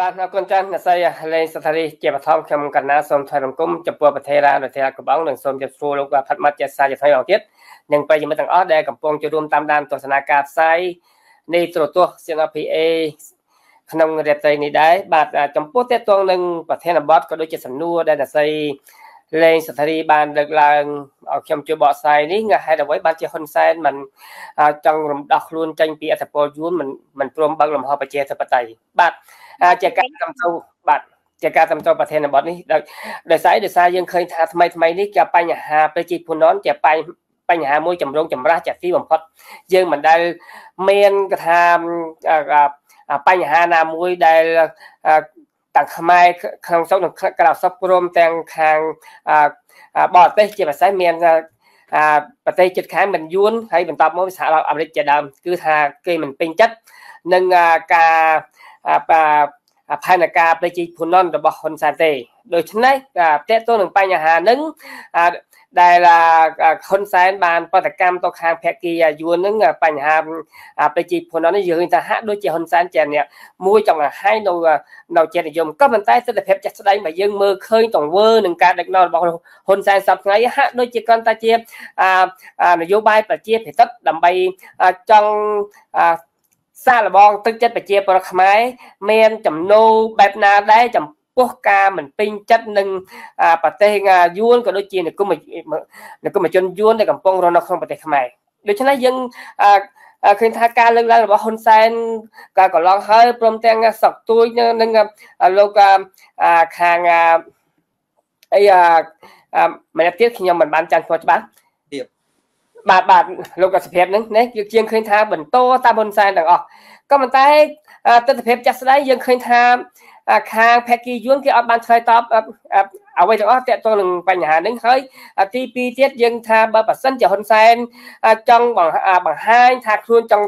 បាទអរគុណចាស់អ្នកស្រីលេងសថារីជាបឋមខ្ញុំកណ្ណាសូមថ្លែងបង្គំចំពោះប្រធារានរដ្ឋាភិបាលនិងសូមជម្រាបសួរលោកផាត់ម៉ាត់ជាសាជាថ្មីអងទៀតនិងប្រិយមិត្តទាំងអស់ដែលកំពុងចូលរួមតាមដានទស្សនាការផ្សាយនៃទូរទស្សន៍ CNPA ក្នុងរយៈពេលនេះដែរបាទចំពោះតកតងនឹងប្រធានបទក៏ដូចជាសំណួរដែលអ្នកស្រី លេងសថារីបានលើកឡើងឲ្យខ្ញុំជួយបកស្រាយនេះងាហេតុអ្វីបានជាហ៊ុនសែនមិនចង់រំដោះខ្លួនចេញពីអធិបតេយ្យយួនមិនមិនព្រមបើកលំហប្រជាធិបតេយ្យបាទជាការកំទៅបាទជាការតាមទៅប្រធានបទនេះដោយសារដោយសារយើងឃើញថាថ្មីថ្មីនេះជាបញ្ហាប្រជាជនននជាបញ្ហាបញ្ហាមួយចម្រូងចម្រាសចាស់ទីបំផុតយើងមិនដែលមានកថាបញ្ហាណាមួយដែល ទាំងខ្មែរក្នុងស្រុកនិងក្រៅស្រុកព្រមទាំងខាងបរទេសជាពិសេសមានប្រទេសជិតខាងមិនយួនហើយបន្តមកសហរដ្ឋអាមេរិកជាដើមគឺថាគេមិនពេញចិត្តនឹងការផែនការប្រជាជនរបស់ហ៊ុនសែនទេដូច្នេះតេតទៅនឹងបញ្ហានឹង ដែលហ៊ុនសែនបានបដកម្មទៅខាងភក្តីយួននឹងបញ្ហាប្រជាជននេះយើងឃើញថាហាក់ដូចជាហ៊ុនសែនជាអ្នកមួយចង់ឲ្យហើយនៅនៅជាតិនិយមក៏ប៉ុន្តែទស្សនវិជ្ជាចាស់ស្ដែងបើយើងមើលឃើញទង្វើនឹងការដឹកនាំរបស់ហ៊ុនសែនសប្តាហ៍ថ្ងៃហាក់ដូចជាគ្រាន់តែជានយោបាយប្រជាភិតដើម្បីចង់សាកល្បងទឹកចិត្តប្រជាពលរដ្ឋខ្មែរមានចំណូលបែបណាដែរចំ ពោះការមិនពេញចិត្តនឹងប្រទេសយួនក៏ដូចជានគមនគមជនយួនដែលកំពុងរស់នៅក្នុងប្រទេសខ្មែរដូច្នេះយើងឃើញថាការលើកឡើងរបស់ហ៊ុនសែនការកន្លងហើយព្រមទាំងសកទួយនឹងលោកខាងអីម្នាក់ទៀតខ្ញុំមិនបានចាំស្គាល់ច្បាស់បាទបាទលោកកសិភាពហ្នឹងណាយើងឃើញថាបន្តតាមហ៊ុនសែនទាំងអស់ក៏ប៉ុន្តែទស្សនវិជ្ជាចាស់ស្ដែងយើងឃើញថា ខាង Peggy Yun គេអត់បានឆ្លើយតបអ្វីទាំងអស់ទាក់ទងនឹងបញ្ហានេះហើយទី2ទៀតយើងថាបើប៉ះសិនជាហ៊ុនសែនចង់បង្ហាញថាខ្លួនចង់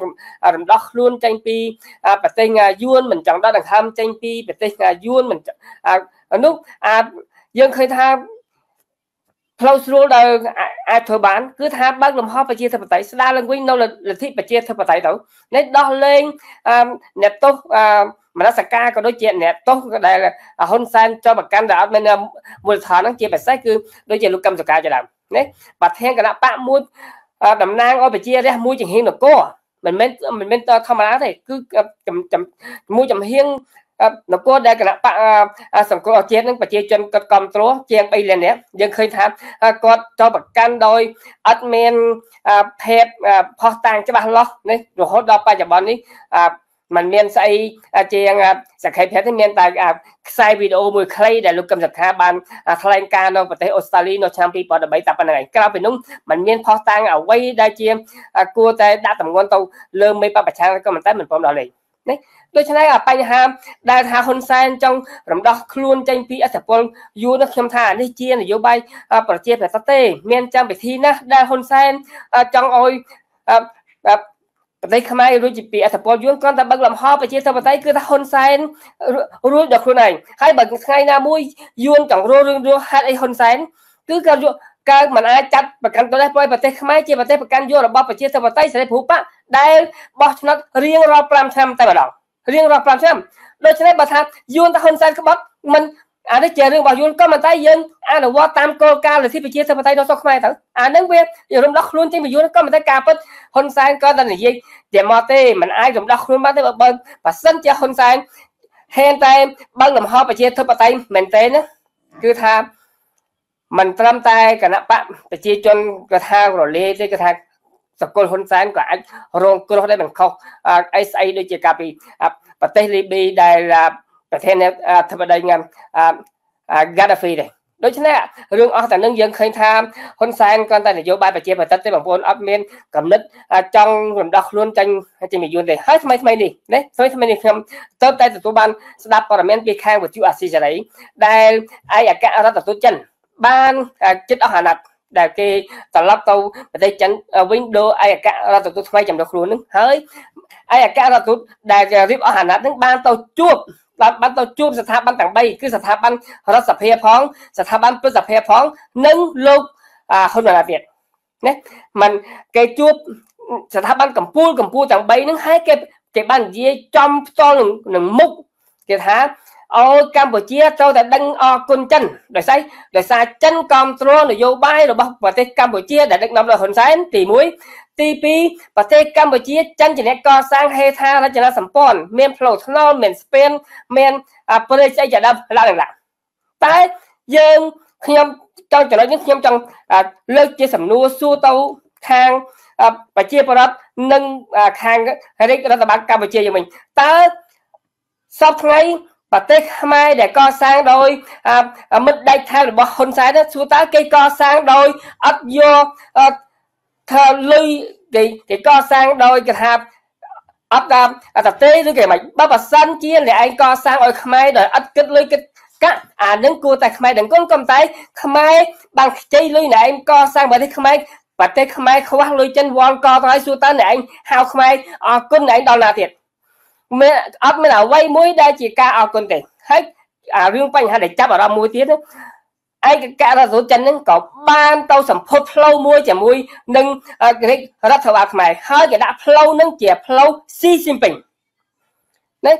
រំដោះខ្លួនចេញពីប្រទេសយួនមិនចង់ដកដង្ហើមចេញពីប្រទេសយួនមិននោះយើងឃើញថាផ្លូវស្រួលដែលអាចធ្វើបានគឺថាបើកលំហប្រជាធិបតេយ្យស្ដារឡើងវិញនៅលទ្ធិប្រជាធិបតេយ្យទៅនេះដោះលែងអ្នកទោស មនសការក៏ដូចជាអ្នកទោសដែលហ៊ុនសែនចោលប្រកាន់ដែលអត់មានមូលដ្ឋានហ្នឹងជាពិសេសគឺដូចជាលោកកឹមសុខាជាដើមណាបាត់ធានគណៈបកមួយតំណាងឲ្យប្រជារាស្ត្រមួយចំហៀងនគរមិនមែនមិនមែនធម្មតាទេគឺមួយចំហៀងនគរដែលគណៈបកសង្គ្រោះជាតិនឹងប្រជាជនគាត់គ្រប់គ្រងជាង3លាននាក់យើងឃើញថាគាត់ចោលប្រកាន់ដោយអត់មានភេទផុសតាំងច្បាស់លាស់នេះរហូតដល់បច្ចុប្បន្ននេះ มันមានស្អីជាងសក្ខីភាពទេមានតែខ្សែវីដេអូមួយខ្លីដែលលោកកឹមសុខាបានថ្លែងការនៅប្រទេសអូស្ត្រាលីនៅឆ្នាំ2013តែប៉ុណ្្នឹងឯងក្រៅពីនោះมันមានផុសតាំងអ្វីដែលជាគួរតែដាក់តម្ងន់ទៅលើមេបពប្រឆាំងក៏មិនតែមិនព្រមដល់លេងណាដូច្នេះអាបញ្ហាដែលថាហ៊ុនសែនចង់រំដោះខ្លួនចេញពីអធិពលយូរនេះខ្ញុំថានេះជានយោបាយប្រជាប្រដ្ឋទេ មានចាំពិធីណាស់ដែលហ៊ុនសែនចង់ឲ្យ ប្រទេសខ្មែររួចជាពីអធិពលយួនគ្រាន់តែបើកលំហប្រជាធិបតេយ្យគឺថាហ៊ុនសែនរួចដល់ខ្លួនឯងហើយបើថ្ងៃណាមួយយួនចង់រស់រឿងរស់ហេតុអីហ៊ុនសែនគឺគាត់យកកើតមិនអាចចាត់ប្រកាន់ទៅដែរព្រោះប្រទេសខ្មែរជាប្រទេសប្រកាន់យករបស់ប្រជាធិបតេយ្យសេរីភូប៉ដែលបោះឆ្នោតរៀងរាល់5ឆ្នាំតែម្ដងរៀងរាល់5ឆ្នាំដូច្នេះបើថាយួនទៅហ៊ុនសែនក្បត់មិន អានេះជារឿងរបស់យួនក៏ប៉ុន្តែយើងអនុវត្តតាមគោលការណ៍លទ្ធិប្រជាធិបតេយ្យនៅស្រុកខ្មែរទៅអានឹងវារំដោះខ្លួនចេញពីយួនក៏ប៉ុន្តែការពិតហ៊ុនសែនក៏តែនិយាយតែមកទេមិនអាចរំដោះខ្លួនបានទេបើបើបើសិនជាហ៊ុនសែនហេនតែបើកលំហប្រជាធិបតេយ្យមែនទេណាគឺថាមិនត្រឹមតែគណៈបកប្រជាជនក៏ថារលាយទេគឺថាសកលហ៊ុនសែនក៏អាចរងគ្រោះដែរមិនខុសអីស្អីដូចជាកាលពីប្រទេសលីប៊ីដែល ប្រធានអធិបតីងាំ Gaddafi ដែរដូច្នេះរឿងអស់តែនឹងយើងឃើញថាហ៊ុនសែនគ្រាន់តែនយោបាយប្រជាប្រដ្ឋទេបងប្អូនអត់មានកំណត់ចង់រំដោះខ្លួនចាញ់ចេញពីយួនទេហើយថ្មីថ្មីនេះណាថ្មីថ្មីនេះខ្ញុំទៅតែទទួលបានស្ដាប់ព័ត៌មានពីខាងវិទ្យុអាស៊ីសេរីដែលឯកអគ្គរដ្ឋទូតចិនបានចិត្តអស់អាណត្តិដែលគេត្រឡប់ទៅប្រទេសចិនវិញដូរឯកអគ្គរដ្ឋទូតថ្មីចំណុះខ្លួននឹងហើយឯកអគ្គរដ្ឋទូតដែលរៀបអស់អាណត្តិនឹងបានទៅជួប បានបានទៅជួបស្ថាប័នទាំង3គឺស្ថាប័នរដ្ឋសភាផងស្ថាប័នព្រឹទ្ធសភាផង និងលោកហ៊ុនម៉ាណែតទៀតណាมันគេជួបស្ថាប័នកម្ពុជាកម្ពុជាទាំង3ហ្នឹងហើយគេគេបាននិយាយចំផ្ទាល់នឹងមុខគេថាឲ្យកម្ពុជាត្រូវតែដឹងអគុណចិនដោយសារដោយសារចិនគ្រប់គ្រងនយោបាយរបស់ប្រទេសកម្ពុជាដែលដឹកនាំដោយហ៊ុនសែនទី1 ទី2ប្រទេសកម្ពុជាចិនជាអ្នកកសាងហេដ្ឋារចនាសម្ព័ន្ធមានផ្លូវថ្នល់មានស្ពានមានប្រទេសស្អីជាដើមឡើងឡើងតែយើងខ្ញុំចង់ចំណុចនេះខ្ញុំចង់លើកជាសំណួរសួរទៅខាងប្រជាពលរដ្ឋនិងខាងរាជរដ្ឋបាលកម្ពុជាយ៉ាងវិញតើសពថ្ងៃប្រទេសខ្មែរដែលកសាងដោយមិត្តដៃថែរបស់ហ៊ុនសែនសួរតើគេកសាងដោយអត់យក ធ្វើលុយគេគេកសាងដោយគេថាអត់តាមអត់ទេឬគេមិនបើបើសិនជាអ្នកឯងកសាងឲ្យខ្មែរដោយអត់គិតលុយគិតកាក់អានឹងគួរតែខ្មែរដឹងគុណក៏តែខ្មែរបានខ្ចីលុយអ្នកឯងកសាងប្រទេសខ្មែរប្រទេសខ្មែរខ្វះលុយចិនវល់កទៅហើយសួរតើអ្នកឯងហៅខ្មែរអរគុណអ្នកឯងដល់ណាទៀតមានអត់មានអ្វីមួយដែលជាការអរគុណទេហើយអារឿងបញ្ហាដែលចាប់អារម្មណ៍មួយទៀត ឯកការរដ្ឋចិនហ្នឹងក៏បានទៅសម្ពុតផ្លូវមួយជាមួយនឹងរដ្ឋបាលខ្មែរហើយគេដាក់ផ្លូវហ្នឹងជាផ្លូវស៊ីស៊ីមពេញណា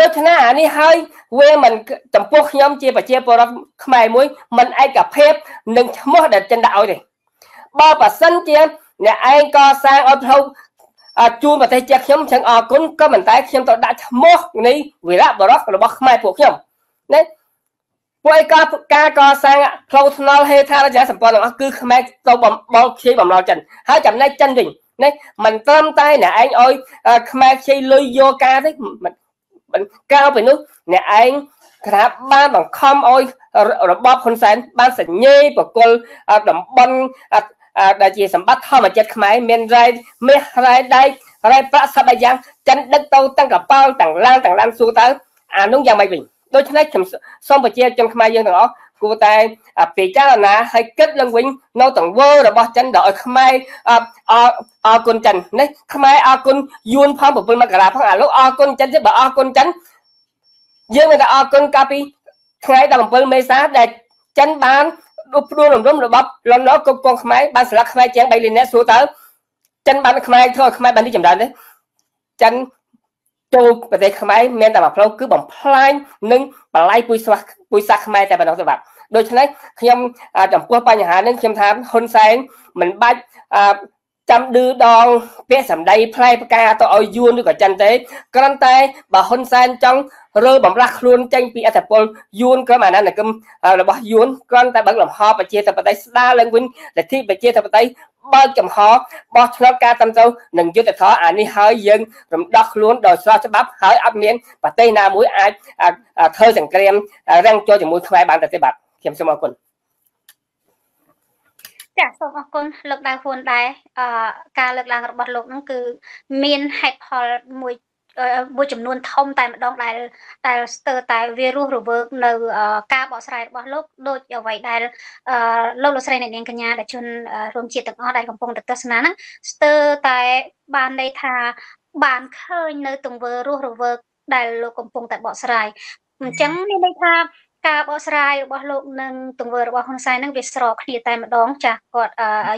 ដូច្នេះអានេះហើយវាមិនចំពោះខ្ញុំជាប្រជាពលរដ្ឋខ្មែរមួយមិនឯកភាពនឹងឈ្មោះដែលចិនដាក់ឲ្យទេបើបើសិនជាអ្នកឯងកសាងឲ្យផ្លូវជួនប្រទេសជាខ្ញុំចឹងអរគុណក៏មិនតែខ្ញុំទៅដាក់ឈ្មោះនៃវីរៈបរិសរបស់ខ្មែរពួកខ្ញុំណា ពួកឯកការកសាងផ្លូវថ្នល់ហេដ្ឋារចនាសម្ព័ន្ធទាំងអស់គឺខ្មែរទៅបំបល់ខ្ចីបំឡោចិនហើយចំណែកចិនវិញណាមិនត្រឹមតែអ្នកឯងឲ្យខ្មែរខ្ចីលុយយកការទេមិនក្រៅពីនោះអ្នកឯងក្រាបបានបង្ខំឲ្យរបបហ៊ុនសែនបានសញ្ញេបកុលតំបន់ដែលជាសម្បត្តិធម្មជាតិខ្មែរមានរ៉ែមាសរ៉ែដែករ៉ែប្រាក់សត្វយ៉ាងចិនដឹកទៅទាំងកប៉ាល់ទាំងឡានទាំងឡានសួរទៅអានោះយ៉ាងម៉េចវិញ ដូច្នេះខ្ញុំសូមប្រជាជនខ្មែរយើងទាំងអស់គួរតែពិចារណាហើយគិតឡើងវិញនៅទង្វើរបស់ចិនដល់ឲ្យខ្មែរអរគុណចិននេះខ្មែរអរគុណយួនផង7មករាផងអាលោកអរគុណចិនទេបើអរគុណចិនយើងមានតែអរគុណកាលពីថ្ងៃ17មេសាដែលចិនបានដួលព្រួលរំរំរបស់លន់ឡគ្រប់កងខ្មែរបានស្លាប់ខ្មែរជាង3លាននាក់សួរតើចិនបានខ្មែរធ្វើឲ្យខ្មែរបាននេះចម្រើនទេចិន ចូលប្រទេសខ្មែរមានតែមួយផ្លូវគឺបំផ្លាញនិងបលាយពុយស្វះពុយសាសខ្មែរតែប៉ុណ្ណោះទេបាទដូច្នេះខ្ញុំចំពោះបញ្ហានេះខ្ញុំថាហ៊ុនសែនមិនបាច់ ចាំឌឺដងពាក្យសម្ដីផ្លែផ្កាទៅឲ្យយួនឬក៏ចិនទេគ្រាន់តែបើហ៊ុនសែនចង់រើបំរាស់ខ្លួនចេញពីអធិពលយួនក្រុមអាណានិគមរបស់យួនគ្រាន់តែបើកលំហប្រជាធិបតេយ្យស្ដារឡើងវិញលទ្ធិប្រជាធិបតេយ្យបើកចំហបោះឆ្នោតការតាមទៅនឹងយុទ្ធធរអានេះហើយយើងរំដោះខ្លួនដោយស្របច្បាប់ហើយអត់មានប្រទេសណាមួយអាចធ្វើសង្គ្រាមរាំងចូលជាមួយខ្មែរបានទេបាទខ្ញុំសូមអរគុណ ចាសូមអរគុណលោកដៅហ៊ុនដែរអឺការលើកឡើងរបស់លោកហ្នឹងគឺមានហេតុផលមួយមួយចំនួនធំតែម្ដងដែលដែលស្ទើរតែវារស់រវើកនៅការបកស្រាយរបស់លោកដូចអ្វីដែលលោកលោកស្រីអ្នកនាងកញ្ញាដែលជនរួមជាតិទាំងអស់ដែលកំពុងទៅទស្សនាហ្នឹងស្ទើរតែបានន័យថាបានឃើញនៅទង្វើរស់រវើកដែលលោកកំពុងតែបកស្រាយអញ្ចឹងមានន័យថា ការបកស្រាយរបស់លោកនិងទង្វើរបស់ហ៊ុនសែននឹងវាស្របគ្នាតែម្ដងចាស់គាត់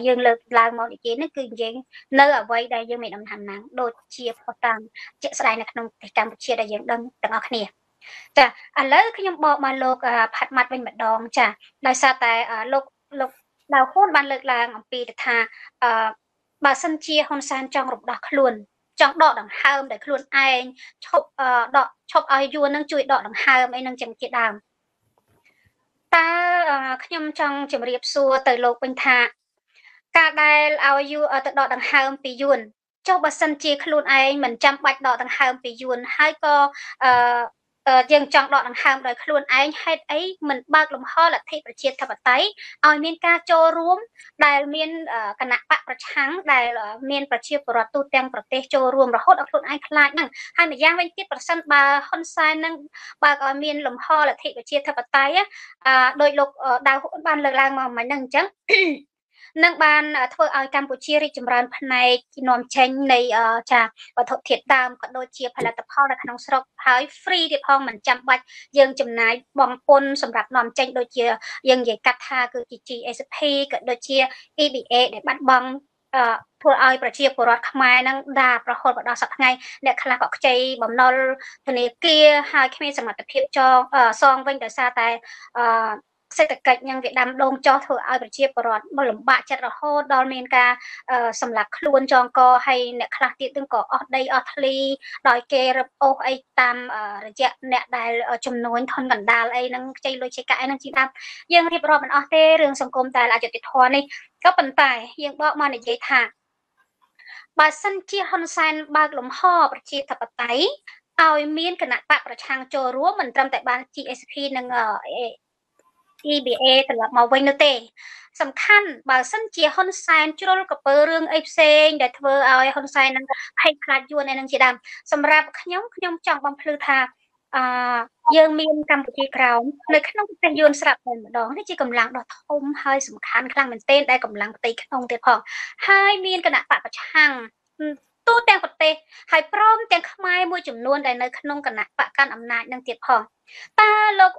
យើងលើកឡើងមកនិយាយនេះគឺនិយាយនៅអ្វីដែលយើងមានដំណាំណាំដូចជាផុសតាំងជាក់ស្ដែងនៅក្នុងប្រទេសកម្ពុជាដែលយើងដឹងទាំងអស់គ្នាចាឥឡូវខ្ញុំបកមកលោកផាត់ម៉ាត់វិញម្ដងចាដោយសារតែលោកលោកដៅហ៊ុនបានលើកឡើងអំពីថាអឺបើសិនជាហ៊ុនសែនចង់រំដោះខ្លួនចង់ដកដង្ហើមដែលខ្លួនឯងឈប់ដកឈប់ឲ្យយួននឹងជួយដកដង្ហើមអីនឹងចឹងជាដើម តើខ្ញុំចង់ជម្រាបសួរទៅលោកវិញថា ការដែលឲ្យយូទៅដកដង្ហើមពីយួនចុះបើសិនជាខ្លួនឯងមិនចាំបាច់ដកដង្ហើមពីយួនហើយក៏អឺ យើងចង់ដកដង្ហើមដោយខ្លួនឯងហេតុអីមិនបើកលំហលទ្ធិប្រជាធិបតេយ្យឲ្យមានការចូលរួមដែលមានគណៈបកប្រឆាំងដែលមានប្រជាពលរដ្ឋទូទាំងប្រទេសចូលរួមរហូតដល់ខ្លួនឯងខ្លាចហ្នឹងហើយម្យ៉ាងវិញទៀតប្រសិនបើហ៊ុនសែននឹងបើកឲ្យមានលំហលទ្ធិប្រជាធិបតេយ្យដោយលោកដៅបានលើកឡើងមកមិញហ្នឹងអញ្ចឹង នឹងបានធ្វើឲ្យកម្ពុជារីកចម្រើន ផ្នែកនាំចេញនៃចាវត្ថុធាតុដើមក៏ដូចជាផលិតផលនៅក្នុងស្រុកហើយ free ទៀតផងមិនចាំបាច់យើងចំណាយបង់ពន្ធសម្រាប់នាំចេញដូចជាយើងនិយាយកាត់ថាគឺជា GSP ក៏ដូចជា EBA ដែលបាត់បង់ធ្វើឲ្យប្រជាពលរដ្ឋខ្មែរនឹងដារប្រហូតមកដល់សប្តាហ៍ថ្ងៃអ្នកខ្លះក៏ខ្ចីបំណុលធនាគារហើយគ្មានសមត្ថភាពចងសងវិញដោយសារតែអឺ សេដ្ឋកិច្ចនឹងវាដាំដងចោះធ្វើឲ្យប្រជាពលរដ្ឋលំបាកចិត្តរហូតដល់មានការសម្លាប់ខ្លួនចងកហើយអ្នកខ្លះទៀតនឹងក៏អស់ដីអស់ធ្លីដោយគេរឹបអូសអីតាមរយៈអ្នកដែលចំនួនធនកណ្ដាលអីហ្នឹងខ្ចីលុយខ្ចីកាក់អីហ្នឹងជាដើមយើងរៀបរាប់មិនអស់ទេរឿងសង្គមតែអយុត្តិធម៌នេះក៏ប៉ុន្តែយើងបកមកនិយាយថាបើសិនជាហ៊ុនសែនបើកលំហប្រជាធិបតេយ្យឲ្យមានគណៈបកប្រឆាំងចូលរួមមិនត្រឹមតែបាន GSP និង EBA ត្រឡប់មកវិញនោះទេ សំខាន់បើសិនជាហ៊ុនសែនជ្រុលកពើរឿងអីផ្សេងដែលធ្វើឲ្យហ៊ុនសែននឹងភ័យខ្លាចយួនឯនឹងជាដើមសម្រាប់ខ្ញុំខ្ញុំចង់បំភ្លឺថាអឺយើងមានកម្ពុជាក្រោមនៅក្នុងប្រទេសយួនស្រាប់តែម្ដងនេះជាកម្លាំងដ៏ធំហើយសំខាន់ខ្លាំងមែនទែនដែលកម្លាំងផ្ទៃក្នុងទៀតផងហើយមានគណៈបកប្រឆាំងទូទាំងប្រទេសហើយព្រមទាំងខ្មែរមួយចំនួនដែលនៅក្នុងគណៈបកកាន់អំណាចនឹងទៀតផងតើលោក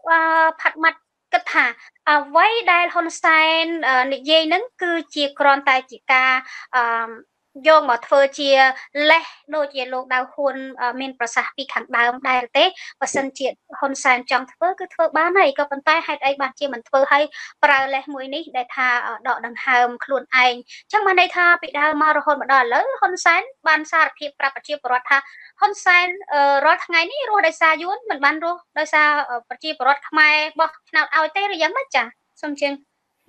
ផាត់ម៉ាត់ គិតថាអ្វីដែលហ៊ុនសែននិយាយហ្នឹងគឺជាគ្រាន់តែជាការអឺ យកមកធ្វើជាលេសដូចជាលោកដៅហ៊ុនមានប្រសាសន៍ពីខាងដើមដែរទេបើសិនជាហ៊ុនសែនចង់ធ្វើគឺធ្វើបានហើយក៏ប៉ុន្តែហេតុអីបានជាមិនធ្វើហើយប្រើលេសមួយនេះដែលថាដកដង្ហើមខ្លួនឯងអញ្ចឹងបានន័យថាពីដើមមករហូតមកដល់ឥឡូវហ៊ុនសែនបានសារភាពប្រាប់ប្រជាពលរដ្ឋថាហ៊ុនសែនរាល់ថ្ងៃនេះរស់ដោយសារយួនមិនបានរស់ដោយសារប្រជាពលរដ្ឋខ្មែរបោះឆ្នោតឲ្យទេឬយ៉ាងម៉េចចាសូមជឿ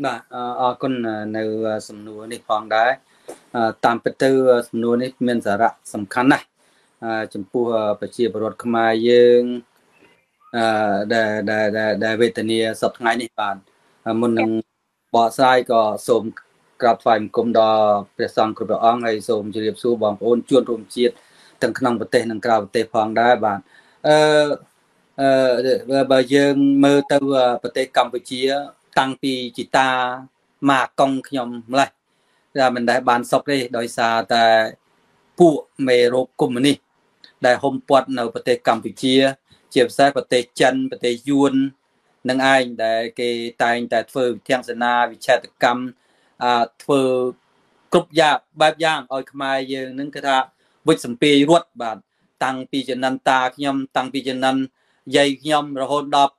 បាទអរគុណនៅសំណួរនេះផងដែរ តាមពិតទៅសំណួរនេះមានសារៈសំខាន់ណាស់ចំពោះប្រជាពលរដ្ឋខ្មែរយើងអឺដែលដែលដែលវេទនាសប្តាហ៍ថ្ងៃនេះបាទមុននឹងបកស្រាយក៏សូមក្រាបថ្វាយបង្គំដល់ព្រះសង្ឃគ្រប់ព្រះអង្គហើយសូមជម្រាបសួរបងប្អូនជួនរួមជាតិទាំងក្នុងប្រទេសនិងក្រៅប្រទេសផងដែរបាទអឺអឺបើយើងមើលទៅប្រទេសកម្ពុជា តាំងពីជីតាម៉ាកុងខ្ញុំម្លេះ តែមិនដែលបានសុខទេដោយសារតែពួកមេរោគកុម្មុយនីសដែលហុំព័ទ្ធនៅប្រទេសកម្ពុជា ជាពិសេសប្រទេសចិនប្រទេសយួននឹងឯងដែលគេតែងតែធ្វើវិធានសេនាវិឆេទកម្មអឺធ្វើគ្រប់យ៉ាងបែបយ៉ាងឲ្យខ្មែរយើងនឹងគេថាវិច្ចសម្ពាយរត់បាទតាំងពីចំណិនតាខ្ញុំតាំងពីចំណិនយាយខ្ញុំរហូតដល់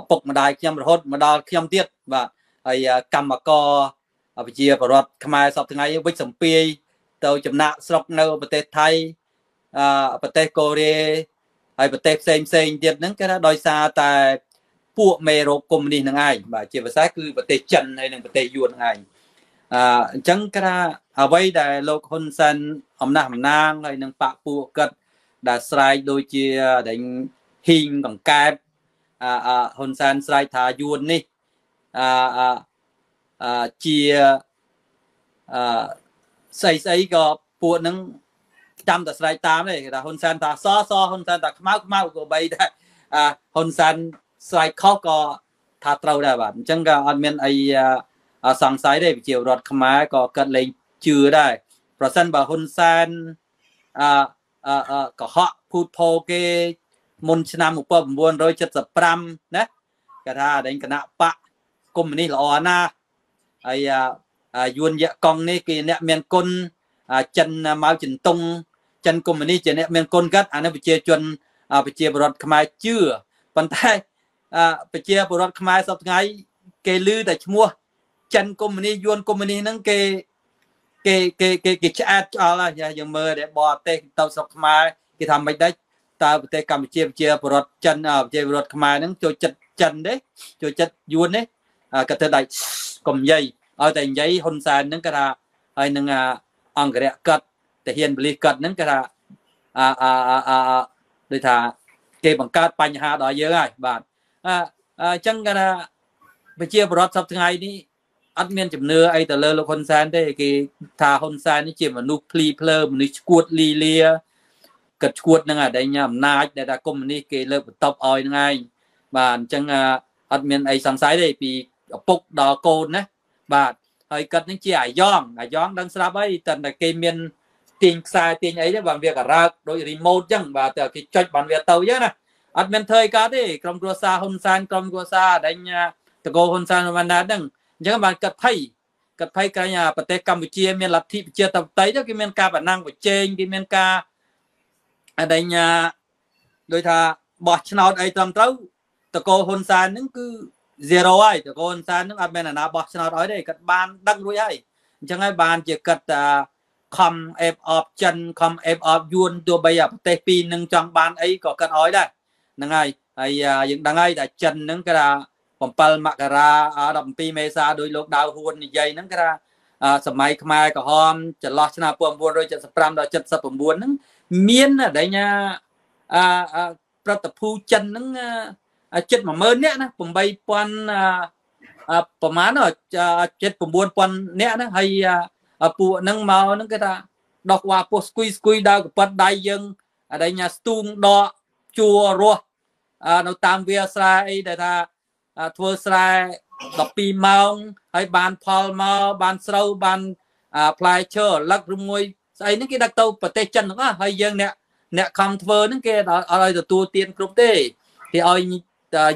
ឪពុកម្ដាយខ្ញុំរហូតមកដល់ខ្ញុំទៀតបាទហើយកម្មករ ប្រជាពលរដ្ឋខ្មែរសពថ្ងៃវិច្ចសម្ពាយទៅចំណាក់ស្រុកនៅប្រទេសថៃអឺប្រទេសកូរ៉េហើយប្រទេសផ្សេងផ្សេងទៀតហ្នឹងគេថាដោយសារតែពួកមេរោគកុម្មុយនីសហ្នឹងឯងបាទជាភាសាគឺប្រទេសចិនហើយនិងប្រទេសយួនហ្នឹងឯងអឺអញ្ចឹងគេថាអ្វីដែលលោកហ៊ុនសែនអំណះអំណាងហើយនឹងបកពួកគាត់ដែលស្រែកដូចជាដែលហ៊ីងកង្កែបអឺហ៊ុនសែនស្រែកថាយួននេះអឺ ជាអឺស្អីស្អីក៏ពួកហ្នឹងចាំតែស្រែកតាមទេគេថាហ៊ុនសែនថាសសហ៊ុនសែនថាខ្មៅខ្មៅក៏បីដែរអាហ៊ុនសែនស្រែកខុសក៏ថាត្រូវដែរបាទអញ្ចឹងក៏អត់មានអីសង្ស័យទេប្រជារដ្ឋខ្មែរក៏កើតលេងជឿដែរប្រសិនបើហ៊ុនសែនអឺកុហកភូតផោគេមុនឆ្នាំ1975ណាគេថាដេញគណៈបកកុម្មុយនីសល្អណាស់ ហើយយួនយៈកងនេះគេអ្នកមានគុណចិនម៉ៅចិនតុងចិនកុម្មុយនីសជាអ្នកមានគុណកាត់អានេះប្រជាជនប្រជាពលរដ្ឋខ្មែរជឿប៉ុន្តែប្រជាពលរដ្ឋខ្មែរសពថ្ងៃគេឮតែឈ្មោះចិនកុម្មុយនីសយួនកុម្មុយនីសហ្នឹងគេគេគេគេគេឆ្អែតឆ្អល់ហើយយើងមើលតែបរទេសទៅស្រុកខ្មែរគេថាមិនដែរតើប្រទេសកម្ពុជាប្រជាពលរដ្ឋចិនប្រជាពលរដ្ឋខ្មែរហ្នឹងចូលចិត្តចិនទេចូលចិត្តយួនទេគាត់ទៅដៃកុំយាយ ឲ្យតែនិយាយហ៊ុនសែនហ្នឹងគេថាហើយនឹងអង្គរៈកាត់តាហ៊ានបលិសកាត់ហ្នឹងគេថាអាអាអាដូចថាគេបង្កើតបញ្ហាដល់យើងហើយបាទអញ្ចឹងគេថាប្រជាពលរដ្ឋសប្តាហ៍ថ្ងៃនេះអត់មានជំនឿអីទៅលើលោកហ៊ុនសែនទេគេថាហ៊ុនសែននេះជាមនុស្សភ្លីភ្លើមនុស្សឈួតលីលាគិតឈួតនឹងអាដែងអំណាចដែលថាកុំនេះគេលើកបន្ទប់ឲ្យហ្នឹងឯងបាទអញ្ចឹងអត់មានអីសង្ស័យទេពីឪពុកដល់កូនណា បាទហើយគាត់នឹងជាអាយ៉ងអាយ៉ងដឹងស្រាប់ហើយតែតែគេមានទាញខ្សែទាញអីទេបានវាក៏រើកដូច remote ចឹងបាទតែគេចុចបានវាទៅចឹងណាអត់មានធ្វើអីកើតទេក្រុមគ្រួសារហ៊ុនសែនក្រុមគ្រួសារដេញតកោហ៊ុនសែនវណ្ណាហ្នឹងអញ្ចឹងបានកាត់ភ័យគាត់ភ័យក្រែងប្រទេសកម្ពុជាមានលទ្ធិប្រជាធិបតេយ្យទៅគេមានការបណ្ណាំងប្រជែងគេមានការអដែងដោយថាបោះឆ្នោតអីត្រឹមត្រូវតកោហ៊ុនសែនហ្នឹងគឺ zero ហើយតកោហ៊ុនសែនហ្នឹងអត់មានអាណាបោះឆ្នោតឲ្យទេគាត់បានដឹងរួចហើយអញ្ចឹងហើយបានជាគាត់ខំអេបអបចិនខំអេបអបយួនទោះបីប្រទេសពីរនឹងចង់បានអីក៏គាត់ឲ្យដែរហ្នឹងហើយហើយយើងដឹងហើយថាចិនហ្នឹងគេថា7មករា17មេសាដោយលោកដាវហ៊ួននិយាយហ្នឹងគេថាសម័យខ្មែរក្រហមចន្លោះឆ្នាំ1975ដល់79ហ្នឹងមានដែលញ៉ាអាប្រតិភូចិនហ្នឹង ចិត្ត10000នាក់ណា8000ប្រហែលចិត្ត9000នាក់ណាហើយពួកហ្នឹងមកហ្នឹងគេថាដោះវ៉ាពោះស្គុយស្គុយដើរកប៉ាត់ដៃយើងអដែញស្ទូងដកជួរស់នៅតាមវាស្រែអីដែលថាធ្វើស្រែ12ម៉ោងហើយបានផលមកបានស្រូវបានផ្លែឈើលឹកឬមួយស្អីហ្នឹងគេដឹកទៅប្រទេសចិនហ្នឹងហើយយើងអ្នកអ្នកខំធ្វើហ្នឹងគេអត់ឲ្យទទួលទានគ្រប់ទេគេឲ្យ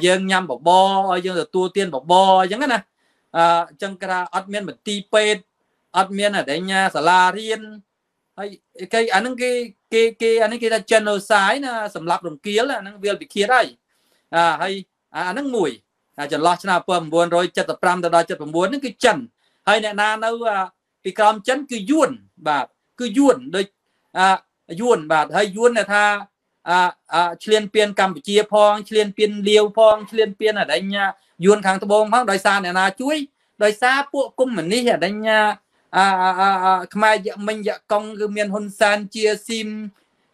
យើងញ៉ាំបបរឲ្យយើងទទួលទានបបរអញ្ចឹងណាអញ្ចឹងគេថាអត់មានមន្ទីរពេទ្យអត់មានអដេញសាលារៀនហើយគេអាហ្នឹងគេគេគេអានេះគេថា genocide ណាសម្រាប់រង្គាលអាហ្នឹងវាលពិឃាតហើយអាហើយអាហ្នឹងមួយចន្លោះឆ្នាំ1975ទៅដល់79ហ្នឹងគឺចិនហើយអ្នកណានៅពីក្រមចិនគឺយួនបាទគឺយួនដូចអាយួនបាទហើយយួនថា អាឆ្លៀនពៀនកម្ពុជាផងឆ្លៀនពៀនលាវផងឆ្លៀនពៀនអដេញយួនខាងត្បូងផងដោយសារអ្នកណាជួយដោយសារពួកកុម្មុយនីសអដេញអាខ្មែរយមិញយកងគឺមានហ៊ុនសានជាស៊ីម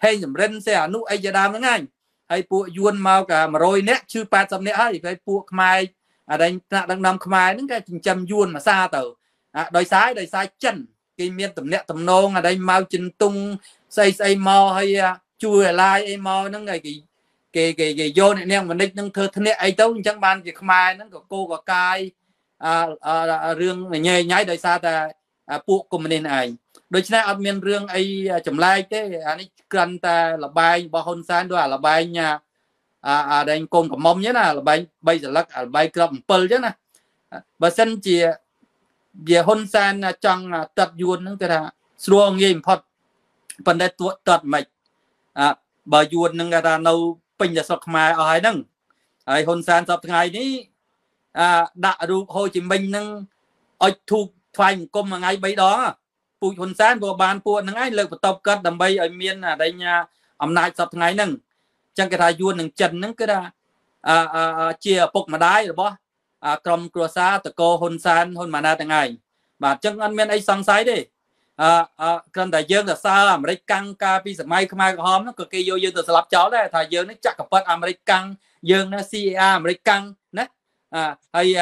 ហេងសំរិនសេអនុអីជាដើមហ្នឹងហើយហើយពួកយួនមកកា100នាក់ឈឺ80នាក់ហើយហើយពួកខ្មែរអាដែងថ្នាក់ដឹកនាំខ្មែរហ្នឹងគេចិញ្ចឹមយួនមួយសាទៅដោយសារដោយសារចិនគេមានតំណាក់តំណងអាដែងមកចិនតុងស្អីស្អីមកហើយ ជួយអាឡាយអីមកហ្នឹងហើយគេគេគេគេយកអ្នកនាងមនិចនឹងធ្វើធ្នាក់អីទៅអញ្ចឹងបានជាខ្មែរហ្នឹងក៏គោកកាយអារឿងញ៉ៃញ៉ៃដោយសារតែពួកកុម្មុយនីសឯងដូច្នេះអត់មានរឿងអីចម្លែកទេអានេះគ្រាន់តែលបែងរបស់ហ៊ុនសែនដូចអាលបែងអាអាដែងកូនកំមុំចឹងណាលបែង3សន្លឹកអាលបែងក្រប7ចឹងណាបើសិនជាវាហ៊ុនសែនចង់តាត់យួនហ្នឹងគេថាស្រួលងាយបំផុតប៉ុន្តែទួតាត់មិនអើ បើយួនហ្នឹងគេថានៅពេញតែស្រុកខ្មែរអស់ហើយហ្នឹងហើយហ៊ុនសែនសពថ្ងៃនេះអាដាក់រូបហូជីមិញហ្នឹងអុចធូបថ្វាយអង្គមមួយថ្ងៃ3ដងពូជហ៊ុនសែនក៏បានពួកហ្នឹងឯងលើកបន្ទប់កាត់ដើម្បីឲ្យមានអដេញអំណាចសពថ្ងៃហ្នឹងអញ្ចឹងគេថាយួននឹងចិនហ្នឹងគឺថាអាជាឪពុកម្ដាយរបស់ក្រុមគ្រួសារតកោហ៊ុនសែនហ៊ុនម៉ាណែតទាំងឯងបាទអញ្ចឹងអត់មានអីសង្ស័យទេ អឺគ្រាន់តែយើងទៅសើអាមេរិកកាំងកាលពីសម័យខ្មែរក្រហមហ្នឹងក៏គេយកយើងទៅស្លាប់ចោលដែរថាយើងនេះចាក់កប៉ិតអាមេរិកកាំងយើងណា CIA អាមេរិកកាំងណាអឺហើយ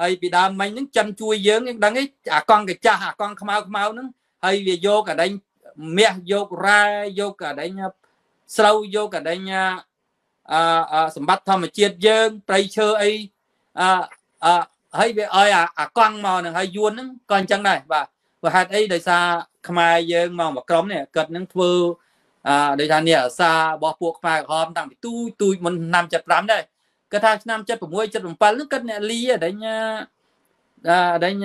ហើយពីដើមមិញហ្នឹងចិនជួយយើងយើងដឹងឯងអាកង់កាចាស់អាកង់ខ្មៅខ្មៅហ្នឹងហើយវាយកកដេញមាសយករ៉ែយកកដេញស្រូវយកកដេញអឺសម្បត្តិធម្មជាតិយើងប្រៃឈើអីអឺហើយវាឲ្យអាកង់មកហ្នឹងហើយយួនហ្នឹងក៏អញ្ចឹងដែរបាទ ព្រោះហេតុអីដោយសារខ្មែរយើងមកមកក្រុមនេះគាត់នឹងធ្វើអឺដូចថានេះអាសារបស់ពួកខ្មែរក្រហមតាំងពីទូទូមុនឆ្នាំ75ដែរគាត់ថាឆ្នាំ76 77ហ្នឹងគាត់អ្នកលីអដេញអដេញ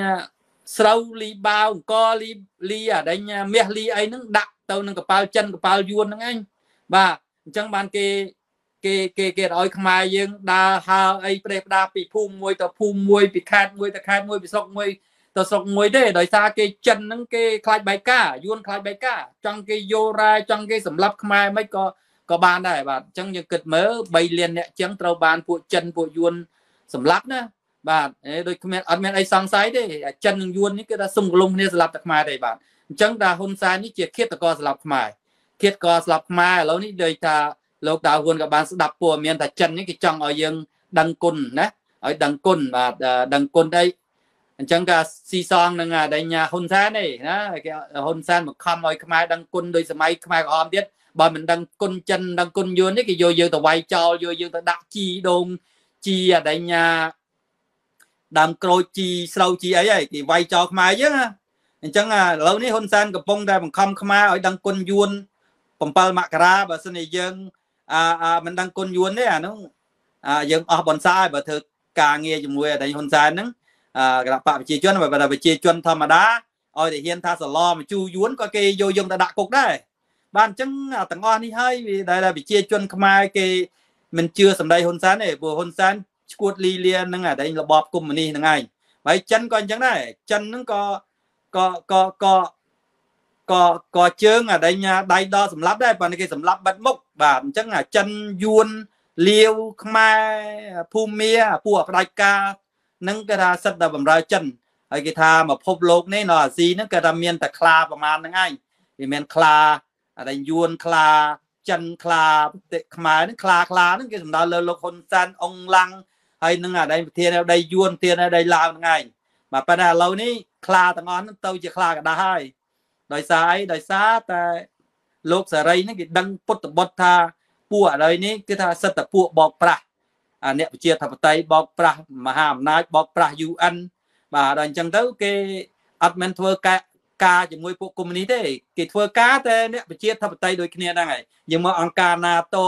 ស្រូវលីបាវអង្គលីលីអដេញមាសលីអីហ្នឹងដាក់ទៅនឹងកប៉ាល់ចិនកប៉ាល់យួនហ្នឹងឯងបាទអញ្ចឹងបានគេគេគេគេឲ្យខ្មែរយើងដើរហើអីប្រេះផ្ដាពីភូមិមួយទៅភូមិមួយពីខេត្តមួយទៅខេត្តមួយពីស្រុកមួយ ទៅស្រុកមួយទេដោយសារគេចិនហ្នឹងគេខ្លាចបែកការយួនខ្លាចបែកការចង់គេយករ៉ែចង់គេសម្លាប់ខ្មែរមិនក៏ក៏បានដែរបាទអញ្ចឹងយើងគិតមើល3លានអ្នកចឹងត្រូវបានពួកចិនពួកយួនសម្លាប់ណាបាទដូចគ្មានអត់មានអីសង្ស័យទេចិននិងយួននេះគឺថាសុំកលុំគ្នាសម្លាប់តែខ្មែរទេបាទអញ្ចឹងថាហ៊ុនសែននេះជាឃាតករសម្លាប់ខ្មែរឃាតករសម្លាប់ខ្មែរឥឡូវនេះដូចថាលោកតាហ៊ុនក៏បានស្ដាប់ព័ត៌មានថាចិននេះគេចង់ឲ្យយើងដឹងគុណណាឲ្យដឹងគុណបាទដឹងគុណអី អញ្ចឹងក៏ស៊ីសងនឹងដេញហ៊ុនសែនទេណាគេហ៊ុនសែនមកខំឲ្យខ្មែរដឹងគុណដោយសម័យខ្មែរក្រហមទៀតបើមិនដឹងគុណចិនដឹងគុណយួននេះគេយកយើងទៅវាយចោលយកយើងទៅដាក់ជីដូងជីអដេញដើមក្រូចជីស្រូវជីអីហើយគេវាយចោលខ្មែរយើងអញ្ចឹងឥឡូវនេះហ៊ុនសែនកំពុងតែបង្ខំខ្មែរឲ្យដឹងគុណយួន7មករាបើសិនជាយើងអាមិនដឹងគុណយួនទេអានោះយើងអស់បនសាយបើធ្វើការងារជាមួយអដេញហ៊ុនសែនហ្នឹង គណៈបកប្រជាជនបើប្រជាជនធម្មតាឲ្យតែហ៊ានថាសឡមជូយួនក៏គេយកយងទៅដាក់គុកដែរបានអញ្ចឹងទាំងអស់នេះហើយដែលប្រជាជនខ្មែរគេមិនជឿសម្ដីហ៊ុនសែនទេព្រោះហ៊ុនសែនឈួតលីលានឹងអាដែងរបបកុម្មុយនីសហ្នឹងឯងហើយចិនក៏អញ្ចឹងដែរចិនហ្នឹងក៏ក៏ក៏ក៏ក៏ក៏ជើងអាដែងដៃដល់សម្លាប់ដែរប៉ុន្តែគេសម្លាប់បាត់មុខបាទអញ្ចឹងអាចិនយួនលាវខ្មែរភូមាពួកផ្ដាច់ការ នឹងគេថាសិតតែបំរើចិនហើយគេថាមកភពលោកនេះនៅអាស៊ីហ្នឹងគេថាមានតែខ្លាប្រមាណហ្នឹងឯងវាមានខ្លាអាដែងយួនខ្លាចិនខ្លាខ្មែរហ្នឹងខ្លាខ្លាហ្នឹងគេសំដៅលើលោកហ៊ុនសែនអងឡាំងហើយនឹងអាដែងប្រធានដីយួនប្រធានដីឡាវហ្នឹងឯងបាទប៉ុន្តែឥឡូវនេះខ្លាទាំងអស់ហ្នឹងទៅជាខ្លាកដាស់ហើយដោយសារអីដោយសារតែលោកសេរីហ្នឹងគេដឹងពុទ្ធបុត្រថាពួកឥឡូវនេះគឺថាសិទ្ធិពួកបោកប្រាស់ អាអ្នកប្រជាធិបតេយ្យបោកប្រាស់មហាអំណាចបោកប្រាស់ UN បាទដល់អញ្ចឹងទៅគេអត់មែនធ្វើការការជាមួយពួកកុម្មុយនីទេគេធ្វើការតែអ្នកប្រជាធិបតេយ្យដូចគ្នាហ្នឹងហើយយើងមកអង្គការ NATO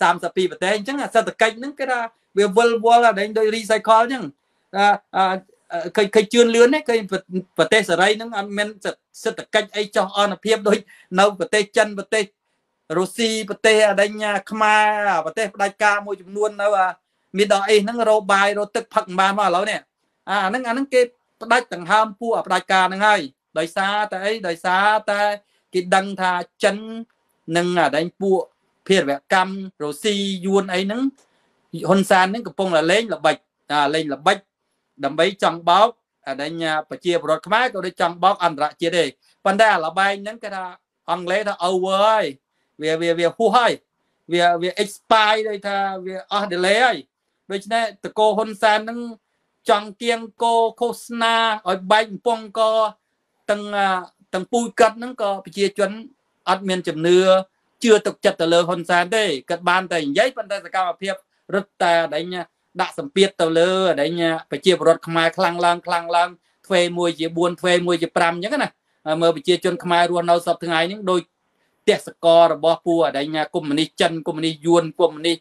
32ប្រទេសអញ្ចឹងសេដ្ឋកិច្ចហ្នឹងគេថាវាវិលវល់អាដូច recycle អញ្ចឹងឃើញឃើញជឿនលឿនទេឃើញប្រទេសសេរីហ្នឹងអត់មានសេដ្ឋកិច្ចអីចោះអនភាពដូចនៅប្រទេសចិនប្រទេសរុស្ស៊ីប្រទេសអដិញខ្មែរប្រទេសផ្ដាច់ការមួយចំនួននៅ មានដល់អីហ្នឹងរោបាយរោទឹកផឹកមិនបានមកឥឡូវនេះអាហ្នឹងអាហ្នឹងគេផ្ដាច់ដង្ហើមពួកផ្ដាច់ការហ្នឹងហើយដោយសារតែអីដោយសារតែគេដឹងថាចិននិងអដិញពួកភារវកម្មរុស្ស៊ីយួនអីហ្នឹងហ៊ុនសែនហ្នឹងកំពុងតែលេងល្បិចលេងល្បិចដើម្បីចង់បោកអដិញប្រជាពលរដ្ឋខ្មែរក៏ដូចចង់បោកអន្តរជាតិទេប៉ុន្តែអាលបែងហ្នឹងគេថាអង់គ្លេសថា over ហើយវាវាវាហួសហើយវាវា expire ដូចថាវាអស់ delay ហើយ ដូច្នេះតកោហ៊ុនសែននឹងចង់គៀងគោឃោសនាឲ្យបែកកំពង់កទាំងទាំងពូជកាត់ហ្នឹងក៏ប្រជាជនអត់មានជំនឿជឿទុកចិត្តទៅលើហ៊ុនសែនទេគាត់បានតែនិយាយប៉ុន្តែសកម្មភាពរឹតតែដេញដាក់សម្ពាធទៅលើដេញប្រជាពលរដ្ឋខ្មែរខ្លាំងឡើងខ្លាំងឡើងទ្វេមួយជា4ទ្វេមួយជា5អញ្ចឹងណាមើលប្រជាជនខ្មែររស់នៅសពថ្ងៃហ្នឹងដូចទេសកលរបស់ពួកអដែងកុម្មុយនីសចិនកុម្មុយនីសយួនកុម្មុយនីស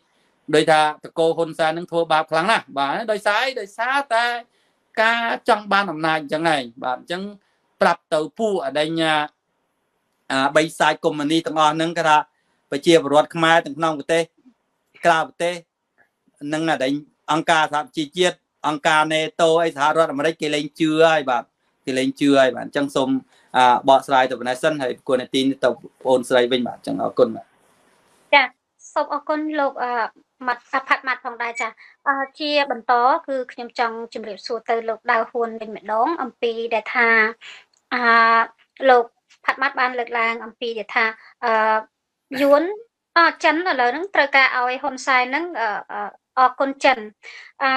ដោយថាតកោហ៊ុនសែននឹងធ្វើបាបខ្លាំងណាស់បាទដោយសារអីដោយសារតែការចង់បានអំណាចអញ្ចឹងឯងបាទអញ្ចឹងប្រាប់ទៅពួកអដែងអាបីសាយកុម្មុយនីសទាំងអស់ហ្នឹងគេថាប្រជាពលរដ្ឋខ្មែរទាំងក្នុងប្រទេសក្រៅប្រទេសនិងអដែងអង្គការសហប្រជាជាតិអង្គការ NATO អីសហរដ្ឋអាមេរិកគេលែងជឿហើយបាទគេលែងជឿហើយបាទអញ្ចឹងសូមបកស្រាយទៅប៉ុណ្ណេះសិនហើយគួរនាទីនេះទៅបងអូនស្រីវិញបាទអញ្ចឹងអរគុណបាទចាសូមអរគុណលោក ម៉ាត់ផាត់ម៉ាត់ផងដែរចាជាបន្តគឺខ្ញុំចង់ជម្រាបសួរទៅលោកដៅហ៊ួនវិញម្ដងអំពីដែលថាអាលោកផាត់ម៉ាត់បានលើកឡើងអំពីដែលថាអឺយួនអចិនឥឡូវហ្នឹងត្រូវការឲ្យហ៊ុនសែនហ្នឹងអរគុណចិនអឺ